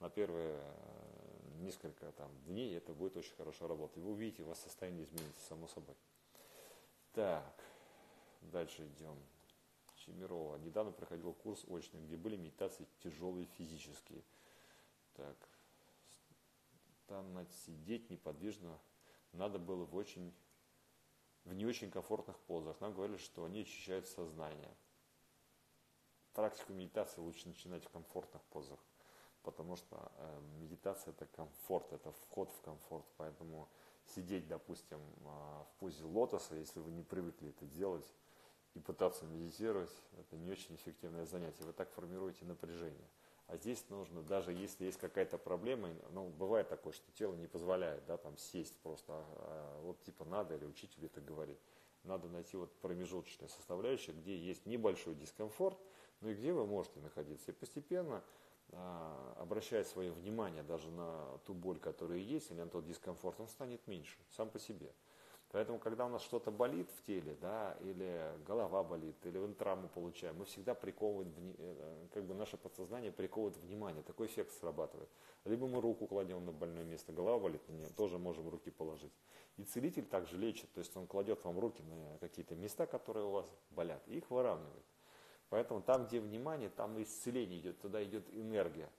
На первые э, несколько там, дней это будет очень хорошая работа. И вы увидите, у вас состояние изменится само собой. Так, дальше идем. Чемирова. Недавно проходил курс очный, где были медитации тяжелые физические. Так, там сидеть неподвижно. Надо было в очень в не очень комфортных позах. Нам говорили, что они очищают сознание. Практику медитации лучше начинать в комфортных позах, потому что э, медитация это комфорт, это вход в комфорт. Поэтому сидеть, допустим, э, в позе лотоса, если вы не привыкли это делать, и пытаться медитировать, это не очень эффективное занятие. Вы так формируете напряжение. А здесь нужно, даже если есть какая-то проблема, ну, бывает такое, что тело не позволяет, да, там, сесть просто, а, а, вот, типа, надо, или учитель это говорит. Надо найти вот промежуточную составляющую, где есть небольшой дискомфорт, ну и где вы можете находиться. И постепенно, а, обращая свое внимание даже на ту боль, которая есть, или на тот дискомфорт, он станет меньше, сам по себе. Поэтому, когда у нас что-то болит в теле, да, или голова болит, или мы травму получаем, мы всегда приковываем, э, как бы наше подсознание приковывает внимание, такой эффект срабатывает. Либо мы руку кладем на больное место, голова болит, нет, тоже можем руки положить. И целитель также лечит, то есть он кладет вам руки на какие-то места, которые у вас болят, и их выравнивает. Поэтому там, где внимание, там и исцеление идет, туда идет энергия.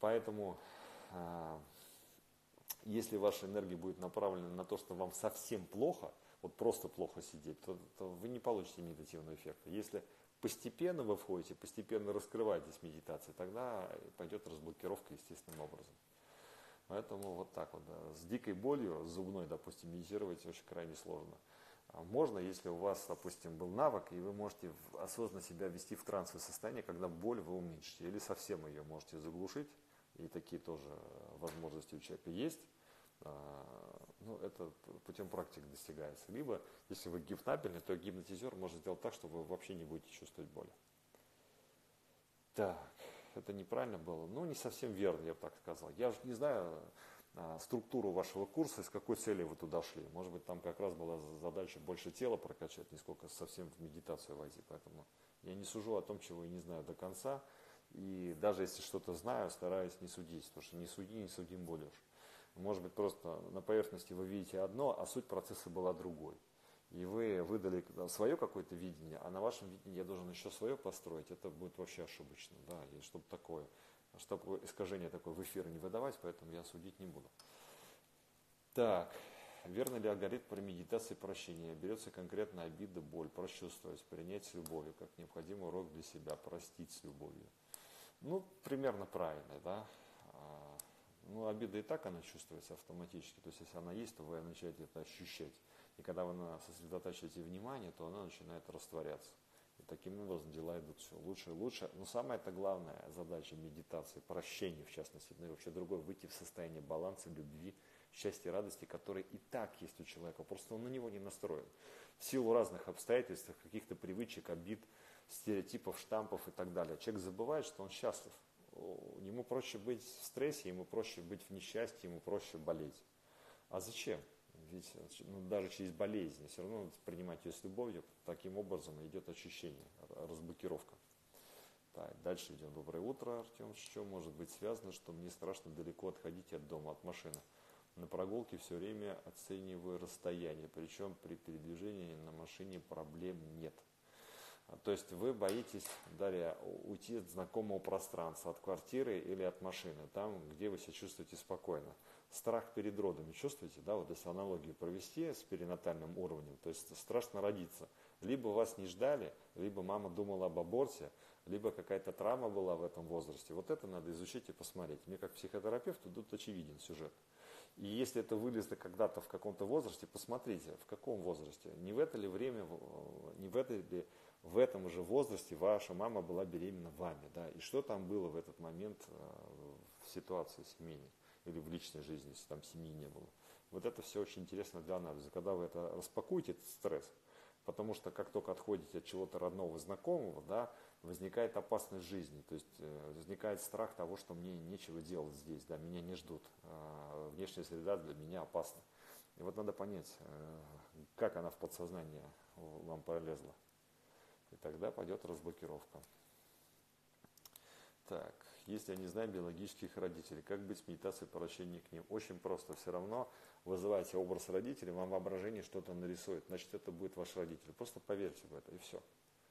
Поэтому а, если ваша энергия будет направлена на то, что вам совсем плохо, вот просто плохо сидеть, то, то вы не получите медитативного эффекта. Если постепенно вы входите, постепенно раскрываетесь медитации, тогда пойдет разблокировка естественным образом. Поэтому вот так вот, да. с дикой болью, с зубной, допустим, медитировать очень крайне сложно. А можно, если у вас, допустим, был навык, и вы можете осознанно себя ввести в трансовое состояние, когда боль вы уменьшите, или совсем ее можете заглушить, и такие тоже возможности у человека есть. А, ну, это путем практики достигается. Либо, если вы гипнабельный, то гипнотизер может сделать так, что вы вообще не будете чувствовать боли. Так, это неправильно было. Ну, не совсем верно, я бы так сказал. Я же не знаю а, структуру вашего курса, с какой целью вы туда шли. Может быть, там как раз была задача больше тела прокачать, не сколько совсем в медитацию войти. Поэтому я не сужу о том, чего я не знаю до конца. И даже если что-то знаю, стараюсь не судить, потому что не суди, не судим будешь. Может быть, просто на поверхности вы видите одно, а суть процесса была другой. И вы выдали свое какое-то видение, а на вашем видении я должен еще свое построить. Это будет вообще ошибочно. Да, и чтобы такое, чтобы искажение такое в эфир не выдавать, поэтому я судить не буду. Так, верно ли алгоритм при медитации прощения? Берется конкретно обида, боль, прочувствовать, принять с любовью, как необходимый урок для себя, простить с любовью. Ну, примерно правильно, да. А, ну, обида и так она чувствуется автоматически. То есть, если она есть, то вы начинаете это ощущать. И когда вы сосредотачиваете внимание, то она начинает растворяться. И таким образом дела идут все лучше и лучше. Но самая это главная задача медитации, прощения в частности, ну и вообще другой, выйти в состояние баланса, любви, счастья радости, которые и так есть у человека, просто он на него не настроен. В силу разных обстоятельств, каких-то привычек, обид, стереотипов, штампов и так далее. Человек забывает, что он счастлив. Ему проще быть в стрессе, ему проще быть в несчастье, ему проще болеть. А зачем? Ведь ну, даже через болезнь все равно надо принимать ее с любовью. Таким образом идет очищение, разблокировка. Так, дальше идем. Доброе утро, Артем. Что может быть связано, что мне страшно далеко отходить от дома, от машины? На прогулке все время оцениваю расстояние, причем при передвижении на машине проблем нет. То есть вы боитесь, Дарья, уйти от знакомого пространства, от квартиры или от машины, там, где вы себя чувствуете спокойно. Страх перед родами чувствуете, да, вот если аналогию провести с перинатальным уровнем, то есть страшно родиться. Либо вас не ждали, либо мама думала об аборте, либо какая-то травма была в этом возрасте. Вот это надо изучить и посмотреть. Мне как психотерапевту тут очевиден сюжет. И если это вылезло когда-то в каком-то возрасте, посмотрите, в каком возрасте. Не в это ли время, не в это ли в этом же возрасте ваша мама была беременна вами, да, и что там было в этот момент э, в ситуации семейной или в личной жизни, если там семьи не было. Вот это все очень интересно для анализа. Когда вы это распакуете, этот стресс, потому что как только отходите от чего-то родного, знакомого, да, возникает опасность жизни, то есть э, возникает страх того, что мне нечего делать здесь, да, меня не ждут, э, внешняя среда для меня опасна. И вот надо понять, как она в подсознание вам пролезла. И тогда пойдет разблокировка. Так, если я не знаю биологических родителей, как быть с медитацией по к ним? Очень просто. Все равно вызывайте образ родителей, вам воображение что-то нарисует. Значит, это будет ваш родитель. Просто поверьте в это, и все.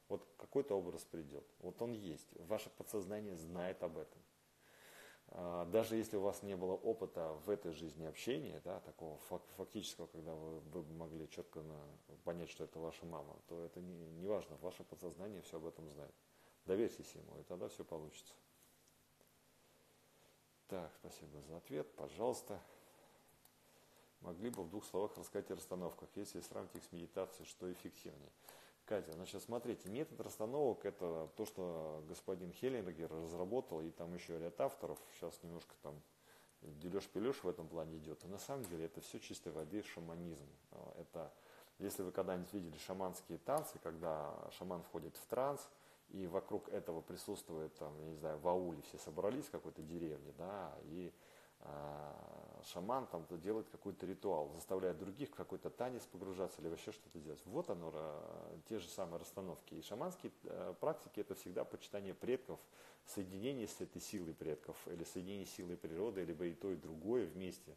Вот какой-то образ придет. Вот он есть. Ваше подсознание знает об этом. А, даже если у вас не было опыта в этой жизни общения, да, такого фактического, когда вы, вы могли четко на, понять, что это ваша мама, то это не, не важно, ваше подсознание все об этом знает. Доверьтесь ему, и тогда все получится. Так, спасибо за ответ. Пожалуйста, могли бы в двух словах рассказать о расстановках, если сравнить их с медитацией, что эффективнее. Катя, значит, смотрите, метод расстановок это то, что господин Хеллингер разработал, и там еще ряд авторов, сейчас немножко там дележ-пележ в этом плане идет. И на самом деле это все чистой воды шаманизм. А, это, если вы когда-нибудь видели шаманские танцы, когда шаман входит в транс, и вокруг этого присутствует, там, я не знаю, в ауле все собрались в какой-то деревне, да, и а, шаман там делает какой-то ритуал, заставляет других в какой-то танец погружаться или вообще что-то делать. Вот оно, те же самые расстановки. И шаманские э, практики это всегда почитание предков, соединение с этой силой предков или соединение с силой природы, либо и то, и другое вместе.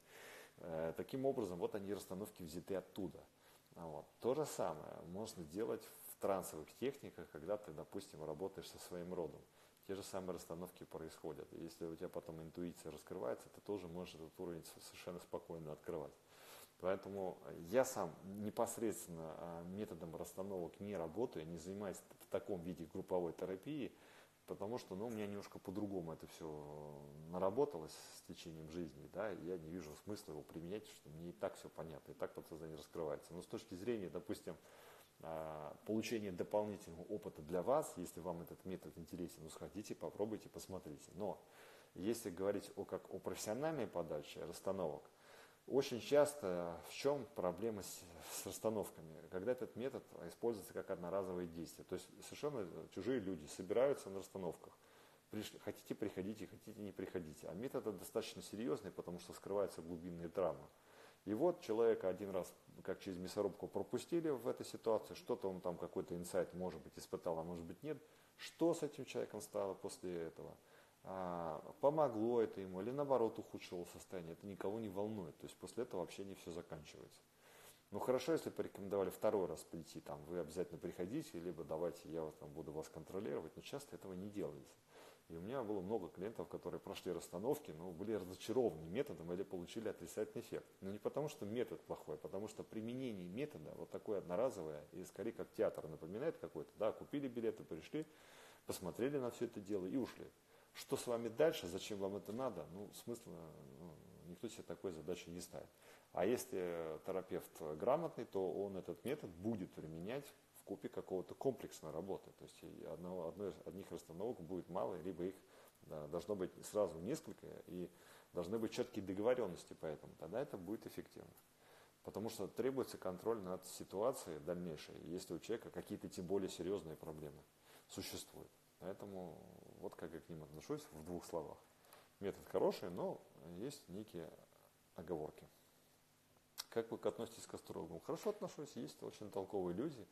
Э, таким образом, вот они расстановки взяты оттуда. Вот. То же самое можно делать в трансовых техниках, когда ты, допустим, работаешь со своим родом те же самые расстановки происходят. Если у тебя потом интуиция раскрывается, ты тоже можешь этот уровень совершенно спокойно открывать. Поэтому я сам непосредственно а, методом расстановок не работаю, не занимаюсь в таком виде групповой терапии, потому что ну, у меня немножко по-другому это все наработалось с течением жизни, да, я не вижу смысла его применять, что мне и так все понятно, и так подсознание раскрывается. Но с точки зрения, допустим, получение дополнительного опыта для вас, если вам этот метод интересен, ну сходите, попробуйте, посмотрите. Но если говорить о, как о профессиональной подаче расстановок, очень часто в чем проблема с, с расстановками? Когда этот метод используется как одноразовое действие. То есть совершенно чужие люди собираются на расстановках. Пришли, хотите приходите, хотите не приходите. А метод достаточно серьезный, потому что скрываются глубинные травмы. И вот человека один раз, как через мясорубку, пропустили в этой ситуации, что-то он там какой-то инсайт, может быть, испытал, а может быть нет. Что с этим человеком стало после этого? А, помогло это ему или наоборот ухудшило состояние, это никого не волнует. То есть после этого вообще не все заканчивается. Ну хорошо, если порекомендовали второй раз прийти, там, вы обязательно приходите, либо давайте я там, буду вас контролировать, но часто этого не делается. И у меня было много клиентов, которые прошли расстановки, но были разочарованы методом или получили отрицательный эффект. Но не потому, что метод плохой, а потому что применение метода вот такое одноразовое, и скорее как театр напоминает какой-то, да, купили билеты, пришли, посмотрели на все это дело и ушли. Что с вами дальше, зачем вам это надо, ну, смысла, ну, никто себе такой задачи не ставит. А если терапевт грамотный, то он этот метод будет применять купе какого-то комплексной работы. То есть одного, одной, одних расстановок будет мало, либо их да, должно быть сразу несколько. И Должны быть четкие договоренности по этому, тогда это будет эффективно. Потому что требуется контроль над ситуацией дальнейшей, если у человека какие-то тем более серьезные проблемы существуют. Поэтому вот как я к ним отношусь в двух словах. Метод хороший, но есть некие оговорки. Как вы относитесь к астрологам? Хорошо отношусь. Есть очень толковые люди,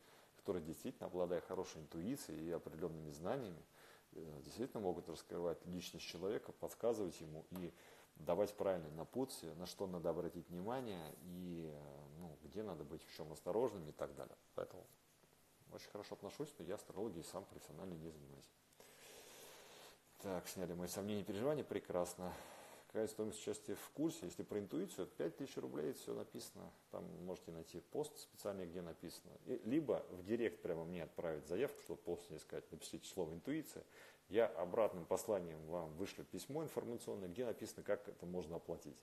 которые действительно, обладая хорошей интуицией и определенными знаниями, э, действительно могут раскрывать личность человека, подсказывать ему и давать правильные напутствия, на что надо обратить внимание и ну, где надо быть в чем осторожным и так далее. Поэтому очень хорошо отношусь, но я астрологией сам профессионально не занимаюсь. Так, сняли мои сомнения и переживания, прекрасно. Какая стоимость участия в курсе? Если про интуицию, 5000 рублей, все написано. Там можете найти пост специальный, где написано. И, либо в директ прямо мне отправить заявку, чтобы пост не сказать, напишите слово интуиция. Я обратным посланием вам вышлю письмо информационное, где написано, как это можно оплатить.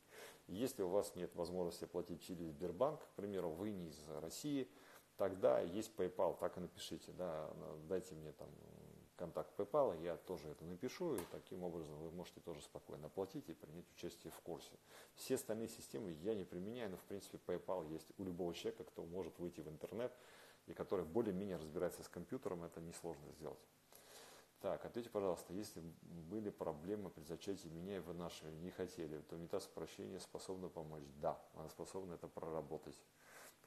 Если у вас нет возможности оплатить через Сбербанк, к примеру, вы не из России, тогда есть PayPal, так и напишите, да, дайте мне там контакт PayPal, я тоже это напишу, и таким образом вы можете тоже спокойно оплатить и принять участие в курсе. Все остальные системы я не применяю, но в принципе PayPal есть у любого человека, кто может выйти в интернет и который более-менее разбирается с компьютером, это несложно сделать. Так, ответьте, пожалуйста, если были проблемы при зачатии меня и вы наши не хотели, то метод прощения способна помочь? Да, она способна это проработать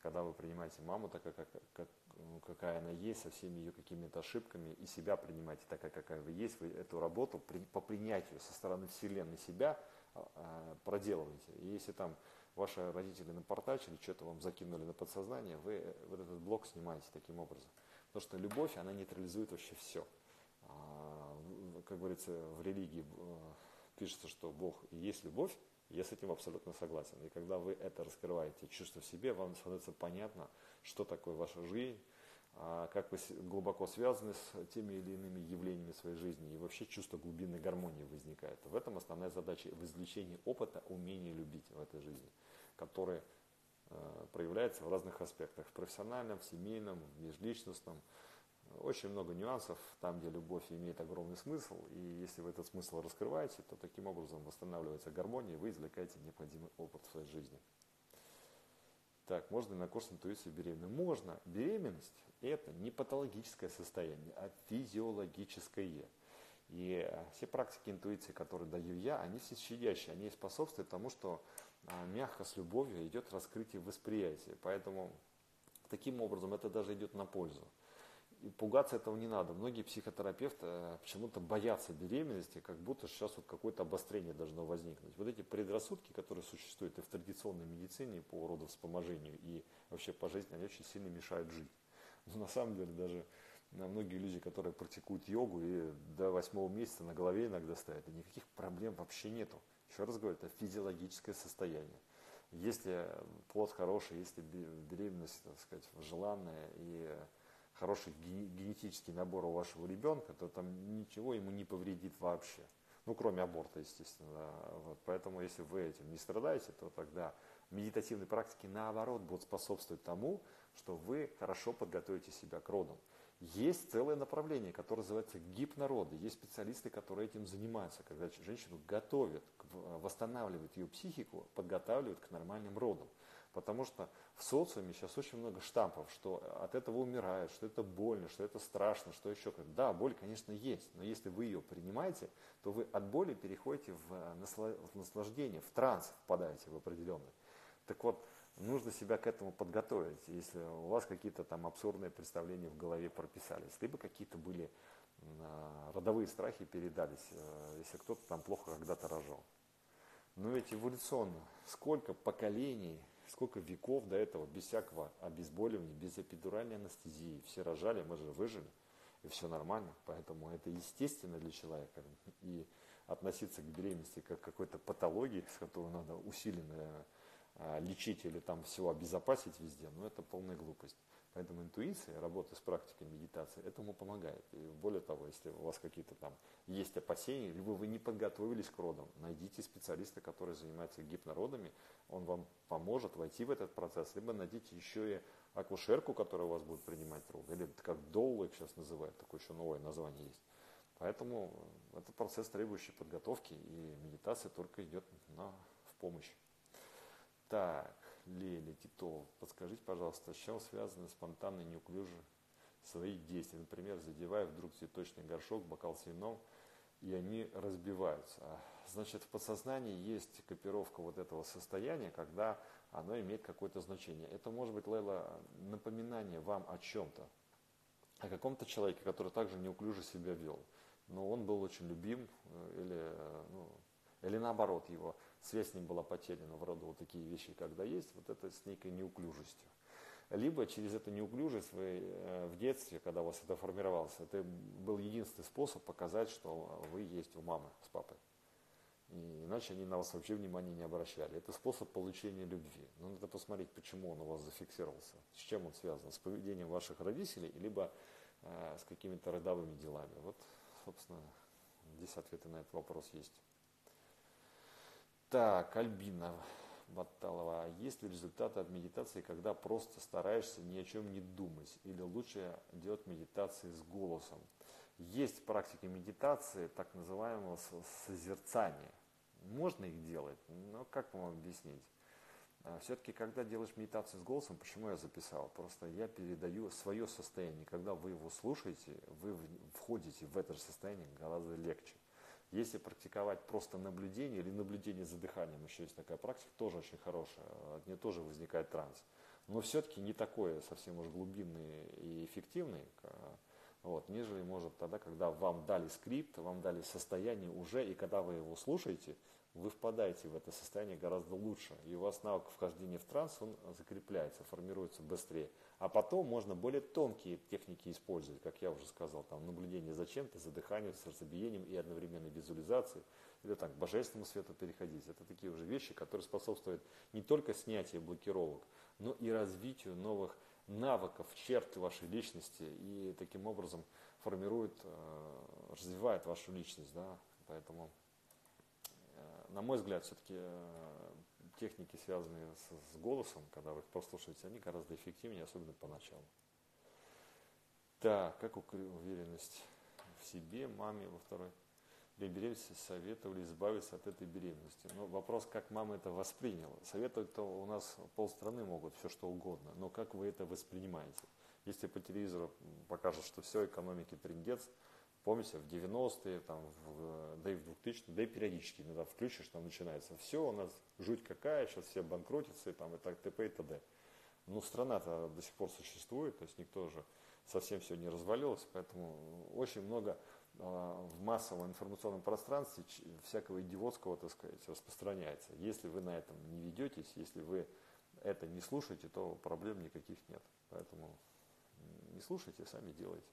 когда вы принимаете маму такая, как, как, ну, какая она есть, со всеми ее какими-то ошибками, и себя принимаете такая, какая вы есть, вы эту работу при, по принятию со стороны Вселенной себя а, проделываете. И если там ваши родители напортачили, что-то вам закинули на подсознание, вы вот этот блок снимаете таким образом. Потому что любовь, она нейтрализует вообще все. А, как говорится, в религии э, пишется, что Бог и есть любовь, я с этим абсолютно согласен. И когда вы это раскрываете, чувство в себе, вам становится понятно, что такое ваша жизнь, а, как вы глубоко связаны с теми или иными явлениями своей жизни, и вообще чувство глубинной гармонии возникает. В этом основная задача в извлечении опыта, умения любить в этой жизни, который э, проявляется в разных аспектах, в профессиональном, в семейном, в межличностном, очень много нюансов там, где любовь имеет огромный смысл, и если вы этот смысл раскрываете, то таким образом восстанавливается гармония, и вы извлекаете необходимый опыт в своей жизни. Так, можно ли на курс интуиции беременной? Можно. Беременность – это не патологическое состояние, а физиологическое. И все практики интуиции, которые даю я, они все щадящие, они способствуют тому, что а, мягко с любовью идет раскрытие восприятия. Поэтому таким образом это даже идет на пользу. И пугаться этого не надо. Многие психотерапевты э, почему-то боятся беременности, как будто сейчас вот какое-то обострение должно возникнуть. Вот эти предрассудки, которые существуют и в традиционной медицине по родовспоможению и вообще по жизни, они очень сильно мешают жить. Но на самом деле даже многие люди, которые практикуют йогу и до восьмого месяца на голове иногда стоят, и никаких проблем вообще нету. Еще раз говорю, это физиологическое состояние. Если плод хороший, если беременность, так сказать, желанная и хороший генетический набор у вашего ребенка, то там ничего ему не повредит вообще. Ну, кроме аборта, естественно. Вот. Поэтому, если вы этим не страдаете, то тогда медитативные практики, наоборот, будут способствовать тому, что вы хорошо подготовите себя к родам. Есть целое направление, которое называется гипнороды. Есть специалисты, которые этим занимаются, когда женщину готовят, восстанавливают ее психику, подготавливают к нормальным родам. Потому что в социуме сейчас очень много штампов, что от этого умирают, что это больно, что это страшно, что еще как. Да, боль, конечно, есть, но если вы ее принимаете, то вы от боли переходите в наслаждение, в транс впадаете в определенный. Так вот, нужно себя к этому подготовить, если у вас какие-то там абсурдные представления в голове прописались, либо какие-то были а, родовые страхи передались, э, если кто-то там плохо когда-то рожал. Но ведь эволюционно, сколько поколений, сколько веков до этого без всякого обезболивания, без эпидуральной анестезии, все рожали, мы же выжили, и все нормально, поэтому это естественно для человека. И относиться к беременности как к какой-то патологии, с которой надо усиленно а, лечить или там все обезопасить везде, ну это полная глупость. Поэтому интуиция, работа с практикой медитации этому помогает. И более того, если у вас какие-то там есть опасения, либо вы не подготовились к родам, найдите специалиста, который занимается гипнородами, он вам поможет войти в этот процесс, либо найдите еще и акушерку, которая у вас будет принимать роды, или как доулы их сейчас называют, такое еще новое название есть. Поэтому это процесс, требующий подготовки, и медитация только идет на, в помощь. Так, Леля Титова, подскажите, пожалуйста, с чем связаны спонтанные неуклюжие свои действия? Например, задевая вдруг цветочный горшок, бокал с вином, и они разбиваются. Значит, в подсознании есть копировка вот этого состояния, когда оно имеет какое-то значение. Это может быть, Лейла, напоминание вам о чем-то, о каком-то человеке, который также неуклюже себя вел. Но он был очень любим, э, или, э, ну, или наоборот, его связь с ним была потеряна, в роду вот такие вещи, когда есть, вот это с некой неуклюжестью. Либо через эту неуклюжесть вы э, в детстве, когда у вас это формировалось, это был единственный способ показать, что вы есть у мамы с папой. И иначе они на вас вообще внимания не обращали. Это способ получения любви. Но надо посмотреть, почему он у вас зафиксировался, с чем он связан, с поведением ваших родителей, либо э, с какими-то родовыми делами. Вот, собственно, здесь ответы на этот вопрос есть. Так, Альбина Баталова. А есть ли результаты от медитации, когда просто стараешься ни о чем не думать? Или лучше делать медитации с голосом? Есть практики медитации, так называемого созерцания. Можно их делать, но как вам объяснить? А, Все-таки, когда делаешь медитацию с голосом, почему я записал? Просто я передаю свое состояние. Когда вы его слушаете, вы входите в это же состояние гораздо легче. Если практиковать просто наблюдение или наблюдение за дыханием, еще есть такая практика, тоже очень хорошая, от нее тоже возникает транс. Но все-таки не такой совсем уж глубинный и эффективный, вот, нежели может тогда, когда вам дали скрипт, вам дали состояние уже, и когда вы его слушаете, вы впадаете в это состояние гораздо лучше. И у вас навык вхождения в транс, он закрепляется, формируется быстрее. А потом можно более тонкие техники использовать, как я уже сказал, там наблюдение за чем-то, за дыханием, сердцебиением и одновременной визуализацией, или так к божественному свету переходить. Это такие уже вещи, которые способствуют не только снятию блокировок, но и развитию новых навыков, черт вашей личности и таким образом формирует, э, развивает вашу личность. Да? Поэтому на мой взгляд, все-таки э, техники, связанные с, с голосом, когда вы их прослушаете, они гораздо эффективнее, особенно поначалу. Так, как уверенность в себе, маме во второй при беременности советовали избавиться от этой беременности. Но вопрос, как мама это восприняла. Советовать-то у нас полстраны могут все что угодно, но как вы это воспринимаете? Если по телевизору покажут, что все, экономики трендец, Помните, в 90-е, там, в, да и в 2000-е, да и периодически иногда включишь, там начинается все, у нас жуть какая, сейчас все банкротятся, и там, и так, т.п. и т.д. Ну, страна-то до сих пор существует, то есть никто же совсем все не развалилось, поэтому очень много э, в массовом информационном пространстве всякого идиотского, так сказать, распространяется. Если вы на этом не ведетесь, если вы это не слушаете, то проблем никаких нет. Поэтому не слушайте, сами делайте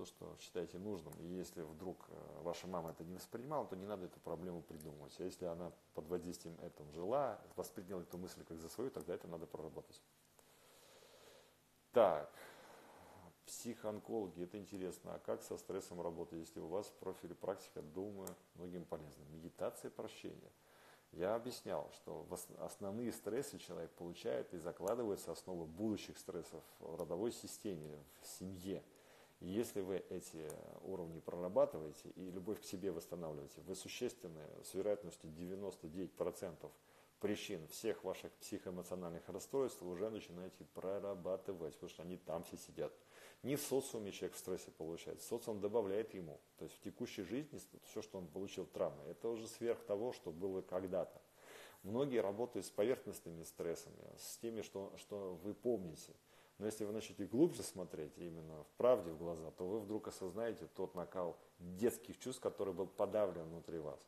то, что считаете нужным. И если вдруг э, ваша мама это не воспринимала, то не надо эту проблему придумывать. А если она под воздействием этого жила, восприняла эту мысль как за свою, тогда это надо проработать. Так, психоонкологи, это интересно. А как со стрессом работать, если у вас в профиле практика, думаю, многим полезно? Медитация прощения. Я объяснял, что основные стрессы человек получает и закладываются основы будущих стрессов в родовой системе, в семье. Если вы эти уровни прорабатываете и любовь к себе восстанавливаете, вы существенно, с вероятностью 99% причин всех ваших психоэмоциональных расстройств уже начинаете прорабатывать, потому что они там все сидят. Не в социуме человек в стрессе получает, социум добавляет ему. То есть в текущей жизни все, что он получил травмы, это уже сверх того, что было когда-то. Многие работают с поверхностными стрессами, с теми, что, что вы помните – но если вы начнете глубже смотреть, именно в правде в глаза, то вы вдруг осознаете тот накал детских чувств, который был подавлен внутри вас.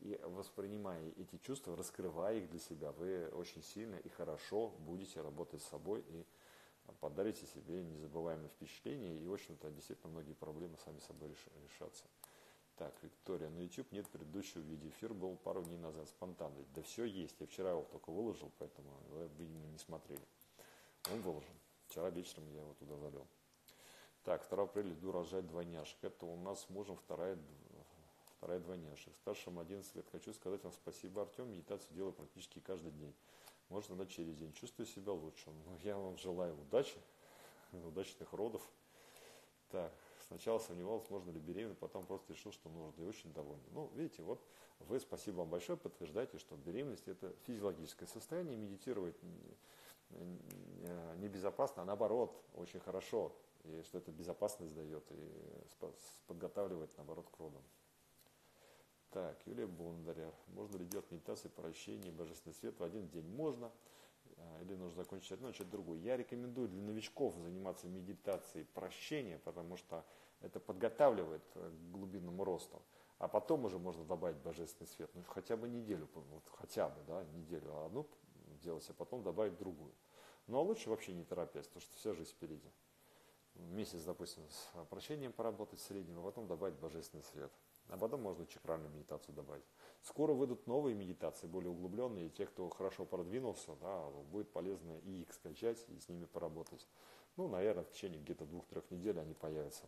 И воспринимая эти чувства, раскрывая их для себя, вы очень сильно и хорошо будете работать с собой и подарите себе незабываемые впечатления, и, в общем-то, действительно многие проблемы сами собой решатся. Так, Виктория, на YouTube нет предыдущего видеоэфира, был пару дней назад, спонтанный. Да все есть, я вчера его только выложил, поэтому вы, видимо, не смотрели. Он выложен. Вчера вечером я его туда залил. Так, 2 апреля иду рожать двойняшек. Это у нас с мужем вторая, вторая двойняшек. Старшим 11 лет. Хочу сказать вам спасибо, Артем. Медитацию делаю практически каждый день. Может, иногда через день. Чувствую себя лучше. Но я вам желаю удачи, удачных родов. Так, Сначала сомневался, можно ли беременна, потом просто решил, что нужно, и очень доволен. Ну, видите, вот вы, спасибо вам большое, подтверждаете, что беременность это физиологическое состояние, медитировать небезопасно, а наоборот, очень хорошо, и что это безопасность дает и подготавливает, наоборот, к родам. Так, Юлия Бондаря. Можно ли делать медитацию, прощение, божественный свет в один день? Можно. А, или нужно закончить одно, начать другое. Я рекомендую для новичков заниматься медитацией прощения, потому что это подготавливает к глубинному росту. А потом уже можно добавить божественный свет. Ну, хотя бы неделю, вот хотя бы, да, неделю. А одну делать, а потом добавить другую. Ну, а лучше вообще не торопясь, потому что вся жизнь впереди. Месяц, допустим, с прощением поработать в среднем, а потом добавить божественный свет. А потом можно чакральную медитацию добавить. Скоро выйдут новые медитации, более углубленные. И те, кто хорошо продвинулся, да, будет полезно и их скачать, и с ними поработать. Ну, наверное, в течение где-то двух-трех недель они появятся.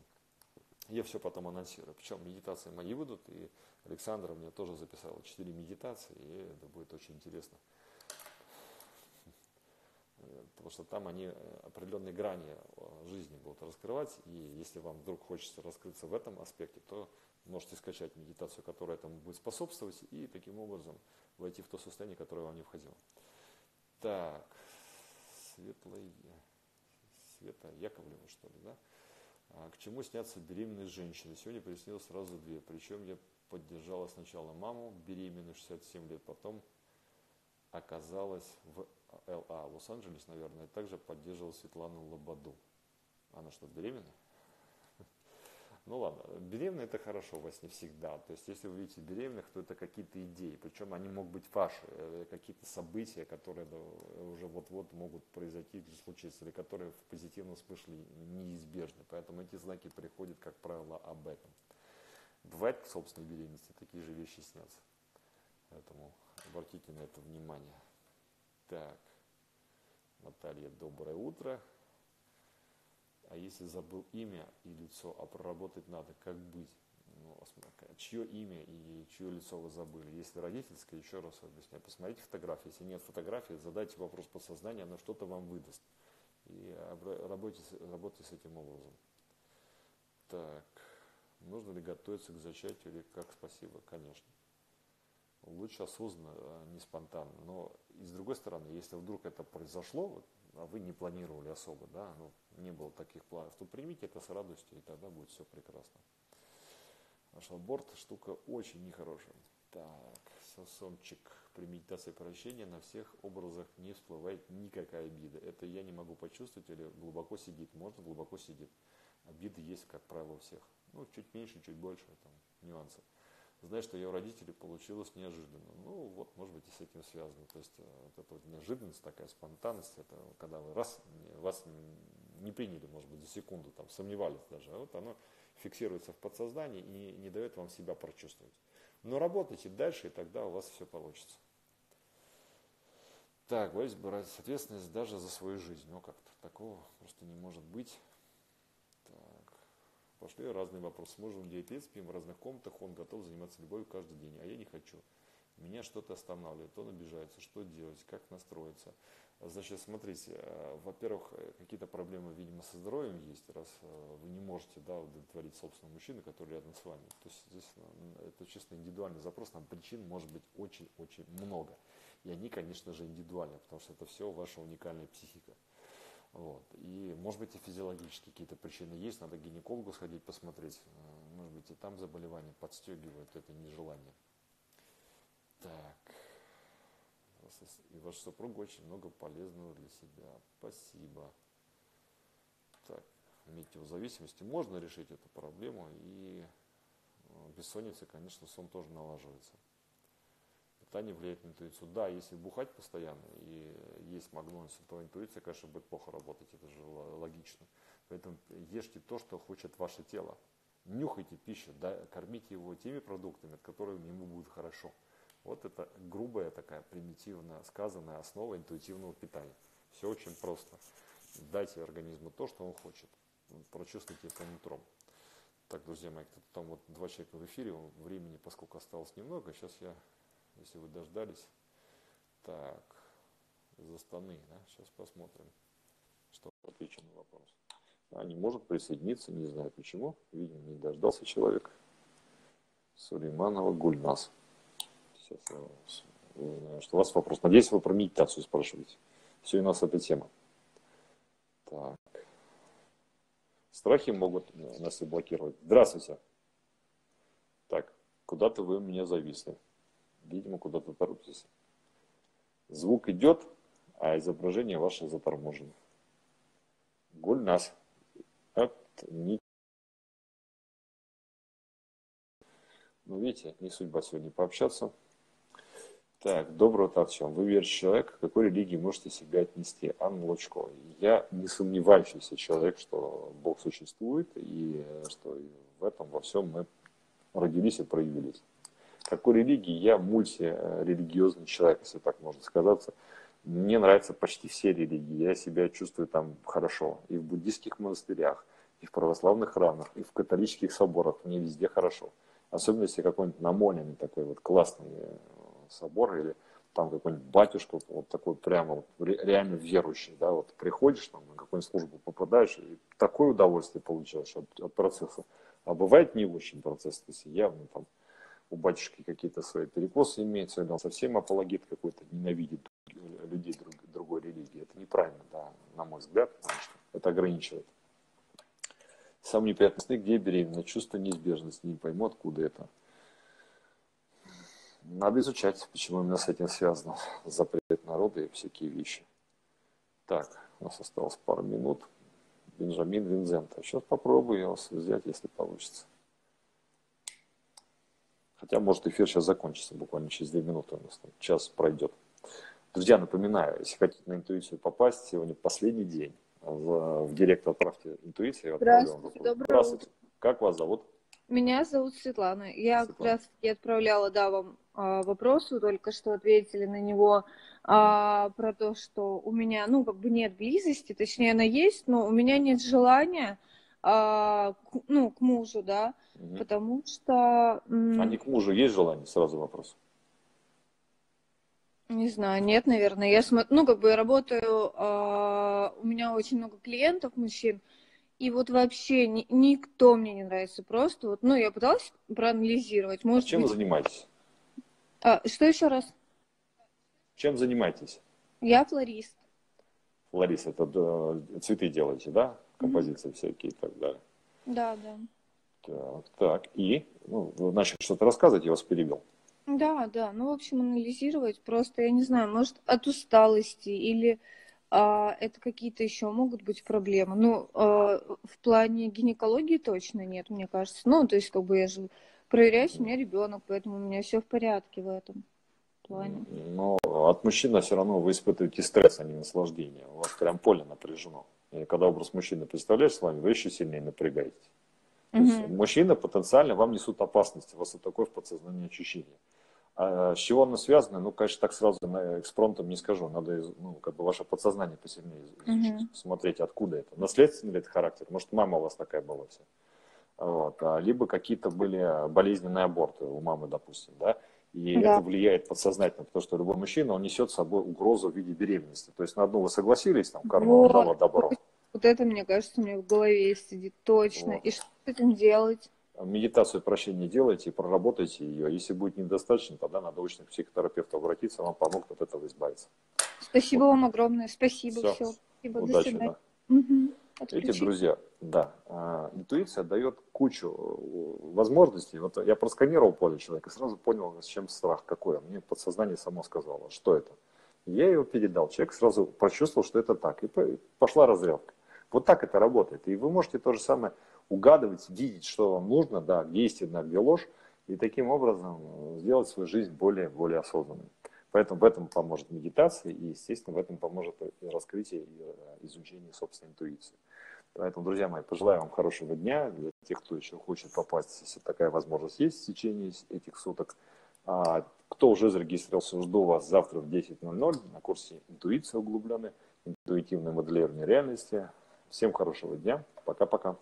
Я все потом анонсирую. Причем медитации мои выйдут, и Александра мне тоже записала 4 медитации, и это будет очень интересно. Потому что там они э, определенные грани э, жизни будут раскрывать, и если вам вдруг хочется раскрыться в этом аспекте, то можете скачать медитацию, которая этому будет способствовать, и таким образом войти в то состояние, которое вам необходимо. Так, Светлая, Света Яковлева, что ли, да? А к чему снятся беременные женщины? Сегодня приснилось сразу две. Причем я поддержала сначала маму, беременную 67 лет, потом оказалась в ЛА, Лос-Анджелес, наверное, также поддерживала Светлану Лободу. Она что, беременна? (laughs) Ну ладно, беременные это хорошо во сне всегда. То есть если вы видите беременных, то это какие-то идеи. Причем они могут быть ваши, э, какие-то события, которые уже вот-вот могут произойти, случиться, или которые в позитивном смысле неизбежны. Поэтому эти знаки приходят, как правило, об этом. Бывает к собственной беременности такие же вещи снятся. Поэтому обратите на это внимание. Так, Наталья, доброе утро. А если забыл имя и лицо, а проработать надо, как быть? Ну, чье имя и чье лицо вы забыли? Если родительское, еще раз объясняю, посмотрите фотографии. Если нет фотографии, задайте вопрос подсознания, оно что-то вам выдаст. И работайте, работайте с этим образом. Так, нужно ли готовиться к зачатию или как спасибо? Конечно. Лучше осознанно, а не спонтанно. Но и с другой стороны, если вдруг это произошло, вот, а вы не планировали особо, да, ну, не было таких планов, то примите это с радостью, и тогда будет все прекрасно. Наш аборт штука очень нехорошая. Так, сосомчик при медитации прощения на всех образах не всплывает никакая обида. Это я не могу почувствовать или глубоко сидит. Может, глубоко сидит. Обиды есть, как правило, у всех. Ну, чуть меньше, чуть больше, там, нюансы знаешь, что я у родителей получилось неожиданно. Ну, вот, может быть, и с этим связано. То есть, э, вот эта вот неожиданность, такая спонтанность, это когда вы раз, вас не приняли, может быть, за секунду, там, сомневались даже, а вот оно фиксируется в подсознании и не дает вам себя прочувствовать. Но работайте дальше, и тогда у вас все получится. Так, боюсь брать ответственность даже за свою жизнь. Ну, как-то такого просто не может быть. Пошли разные вопросы. Можем диетет, спим в разных комнатах, он готов заниматься любовью каждый день, а я не хочу. Меня что-то останавливает, он обижается, что делать, как настроиться. Значит, смотрите, э, во-первых, э, какие-то проблемы, видимо, со здоровьем есть, раз э, вы не можете да, удовлетворить собственного мужчину, который рядом с вами. То есть здесь это чисто индивидуальный запрос, там причин может быть очень-очень много. И они, конечно же, индивидуальны, потому что это все ваша уникальная психика. Вот. И может быть и физиологические какие-то причины есть, надо к гинекологу сходить посмотреть. Может быть и там заболевание подстегивает это нежелание. Так. И ваш супруг очень много полезного для себя. Спасибо. Так, метеозависимости. Можно решить эту проблему и э, бессонница, конечно, сон тоже налаживается питание влияет на интуицию. Да, если бухать постоянно и есть магнонис, то интуиция, конечно, будет плохо работать, это же логично. Поэтому ешьте то, что хочет ваше тело. Нюхайте пищу, да, кормите его теми продуктами, от которых ему будет хорошо. Вот это грубая такая примитивно сказанная основа интуитивного питания. Все очень просто. Дайте организму то, что он хочет. Прочувствуйте это нутром. Так, друзья мои, там вот два человека в эфире, времени, поскольку осталось немного, сейчас я если вы дождались. Так, за станы, да, сейчас посмотрим, что отвечу на вопрос. А не может присоединиться, не знаю почему. Видимо, не дождался человек. Сулейманова Гульнас. Сейчас я узнаю, что у вас вопрос. Надеюсь, вы про медитацию спрашиваете. Все, у нас эта тема. Так. Страхи могут нас и блокировать. Здравствуйте. Так, куда-то вы меня зависли. Видимо, куда-то торопитесь. Звук идет, а изображение ваше заторможено. Гульнас. Не... Ну, видите, не судьба сегодня пообщаться. Так, доброго Тарчан. Вы верующий человек, к какой религии можете себя отнести? Анна Лучко. Я не сомневающийся человек, что Бог существует, и что в этом во всем мы родились и проявились. Какой религии? Я мультирелигиозный человек, если так можно сказать. Мне нравятся почти все религии. Я себя чувствую там хорошо. И в буддийских монастырях, и в православных храмах, и в католических соборах. Мне везде хорошо. Особенно если какой-нибудь намоленный такой вот классный собор или там какой-нибудь батюшка, вот такой прямо вот, реально верующий, да, вот приходишь там на какую-нибудь службу попадаешь, и такое удовольствие получаешь от, от процесса. А бывает не очень процесс, то есть явно там у батюшки какие-то свои перекосы имеются, или он совсем апологет какой-то, ненавидит людей друг, другой религии. Это неправильно, да, на мой взгляд, потому что это ограничивает. Самое неприятное, где беременна, чувство неизбежности, не пойму, откуда это. Надо изучать, почему именно с этим связано запрет народа и всякие вещи. Так, у нас осталось пару минут. Бенджамин Винзента. Сейчас попробую я вас взять, если получится. Хотя, может, эфир сейчас закончится буквально через две минуты. У нас там час пройдет. Друзья, напоминаю, если хотите на интуицию попасть, сегодня последний день. В, в директ отправьте интуицию. Здравствуйте, доброе Здравствуйте. Утро. Как вас зовут? Меня зовут Светлана. Я Светлана. как раз таки отправляла, да, вам а, вопросу, только что ответили на него а, про то, что у меня, ну, как бы нет близости, точнее, она есть, но у меня нет желания, а, к, ну, к мужу, да, угу. потому что... А не к мужу есть желание? Сразу вопрос. Не знаю, нет, наверное. Я смотрю, ну, как бы я работаю, а, у меня очень много клиентов, мужчин, и вот вообще ни, никто мне не нравится. Просто вот, ну, я пыталась проанализировать. Может а чем быть... вы занимаетесь? А, что еще раз? Чем занимаетесь? Я флорист. Флорист, это да, цветы делаете, да? Композиции mm-hmm. всякие и так далее. Да, да. Так, так. И? Ну, вы начали что-то рассказывать, я вас перебил. Да, да. Ну, в общем, анализировать просто, я не знаю, может, от усталости или а, это какие-то еще могут быть проблемы. Ну, а, в плане гинекологии точно нет, мне кажется. Ну, то есть, как бы я же проверяюсь, у меня ребенок, поэтому у меня все в порядке в этом плане. Но от мужчины все равно вы испытываете стресс, а не наслаждение. У вас прям поле напряжено. И когда образ мужчины представляешь с вами, вы еще сильнее напрягаетесь. То угу. есть мужчина потенциально вам несут опасности, у вас вот такое в подсознании ощущение. А с чего оно связано? Ну, конечно, так сразу на экспромтом не скажу. Надо, ну, как бы ваше подсознание посильнее изучить, угу. смотреть, откуда это. Наследственный ли это характер? Может, мама у вас такая была вся? Вот. А, либо какие-то были болезненные аборты у мамы, допустим, да? И да. это влияет подсознательно, потому что любой мужчина, он несет с собой угрозу в виде беременности. То есть на одну вы согласились, там, карма вот. дала добро. Вот это, мне кажется, у меня в голове сидит точно. Вот. И что этим делать? медитацию прощения делайте и проработайте ее. Если будет недостаточно, тогда надо очень к психотерапевту обратиться, вам помогут от этого избавиться. Спасибо вот. вам огромное. Спасибо. Все. все. Спасибо. Удачи, да. Угу. Видите, друзья, да, а, интуиция дает кучу э, возможностей. Вот я просканировал поле человека, сразу понял, с чем страх, какой. Мне подсознание само сказало, что это. Я его передал. Человек сразу почувствовал, что это так. И пошла разрядка. Вот так это работает. И вы можете то же самое угадывать, видеть, что вам нужно, да, где истина, где ложь, и таким образом э, сделать свою жизнь более, более осознанной. Поэтому в этом поможет медитация, и, естественно, в этом поможет и раскрытие и э, изучение собственной интуиции. Поэтому, друзья мои, пожелаю вам хорошего дня. Для тех, кто еще хочет попасть, если такая возможность есть в течение этих суток. А кто уже зарегистрировался, жду вас завтра в 10.00 на курсе «Интуиция углубленная», интуитивное моделирование реальности. Всем хорошего дня. Пока-пока.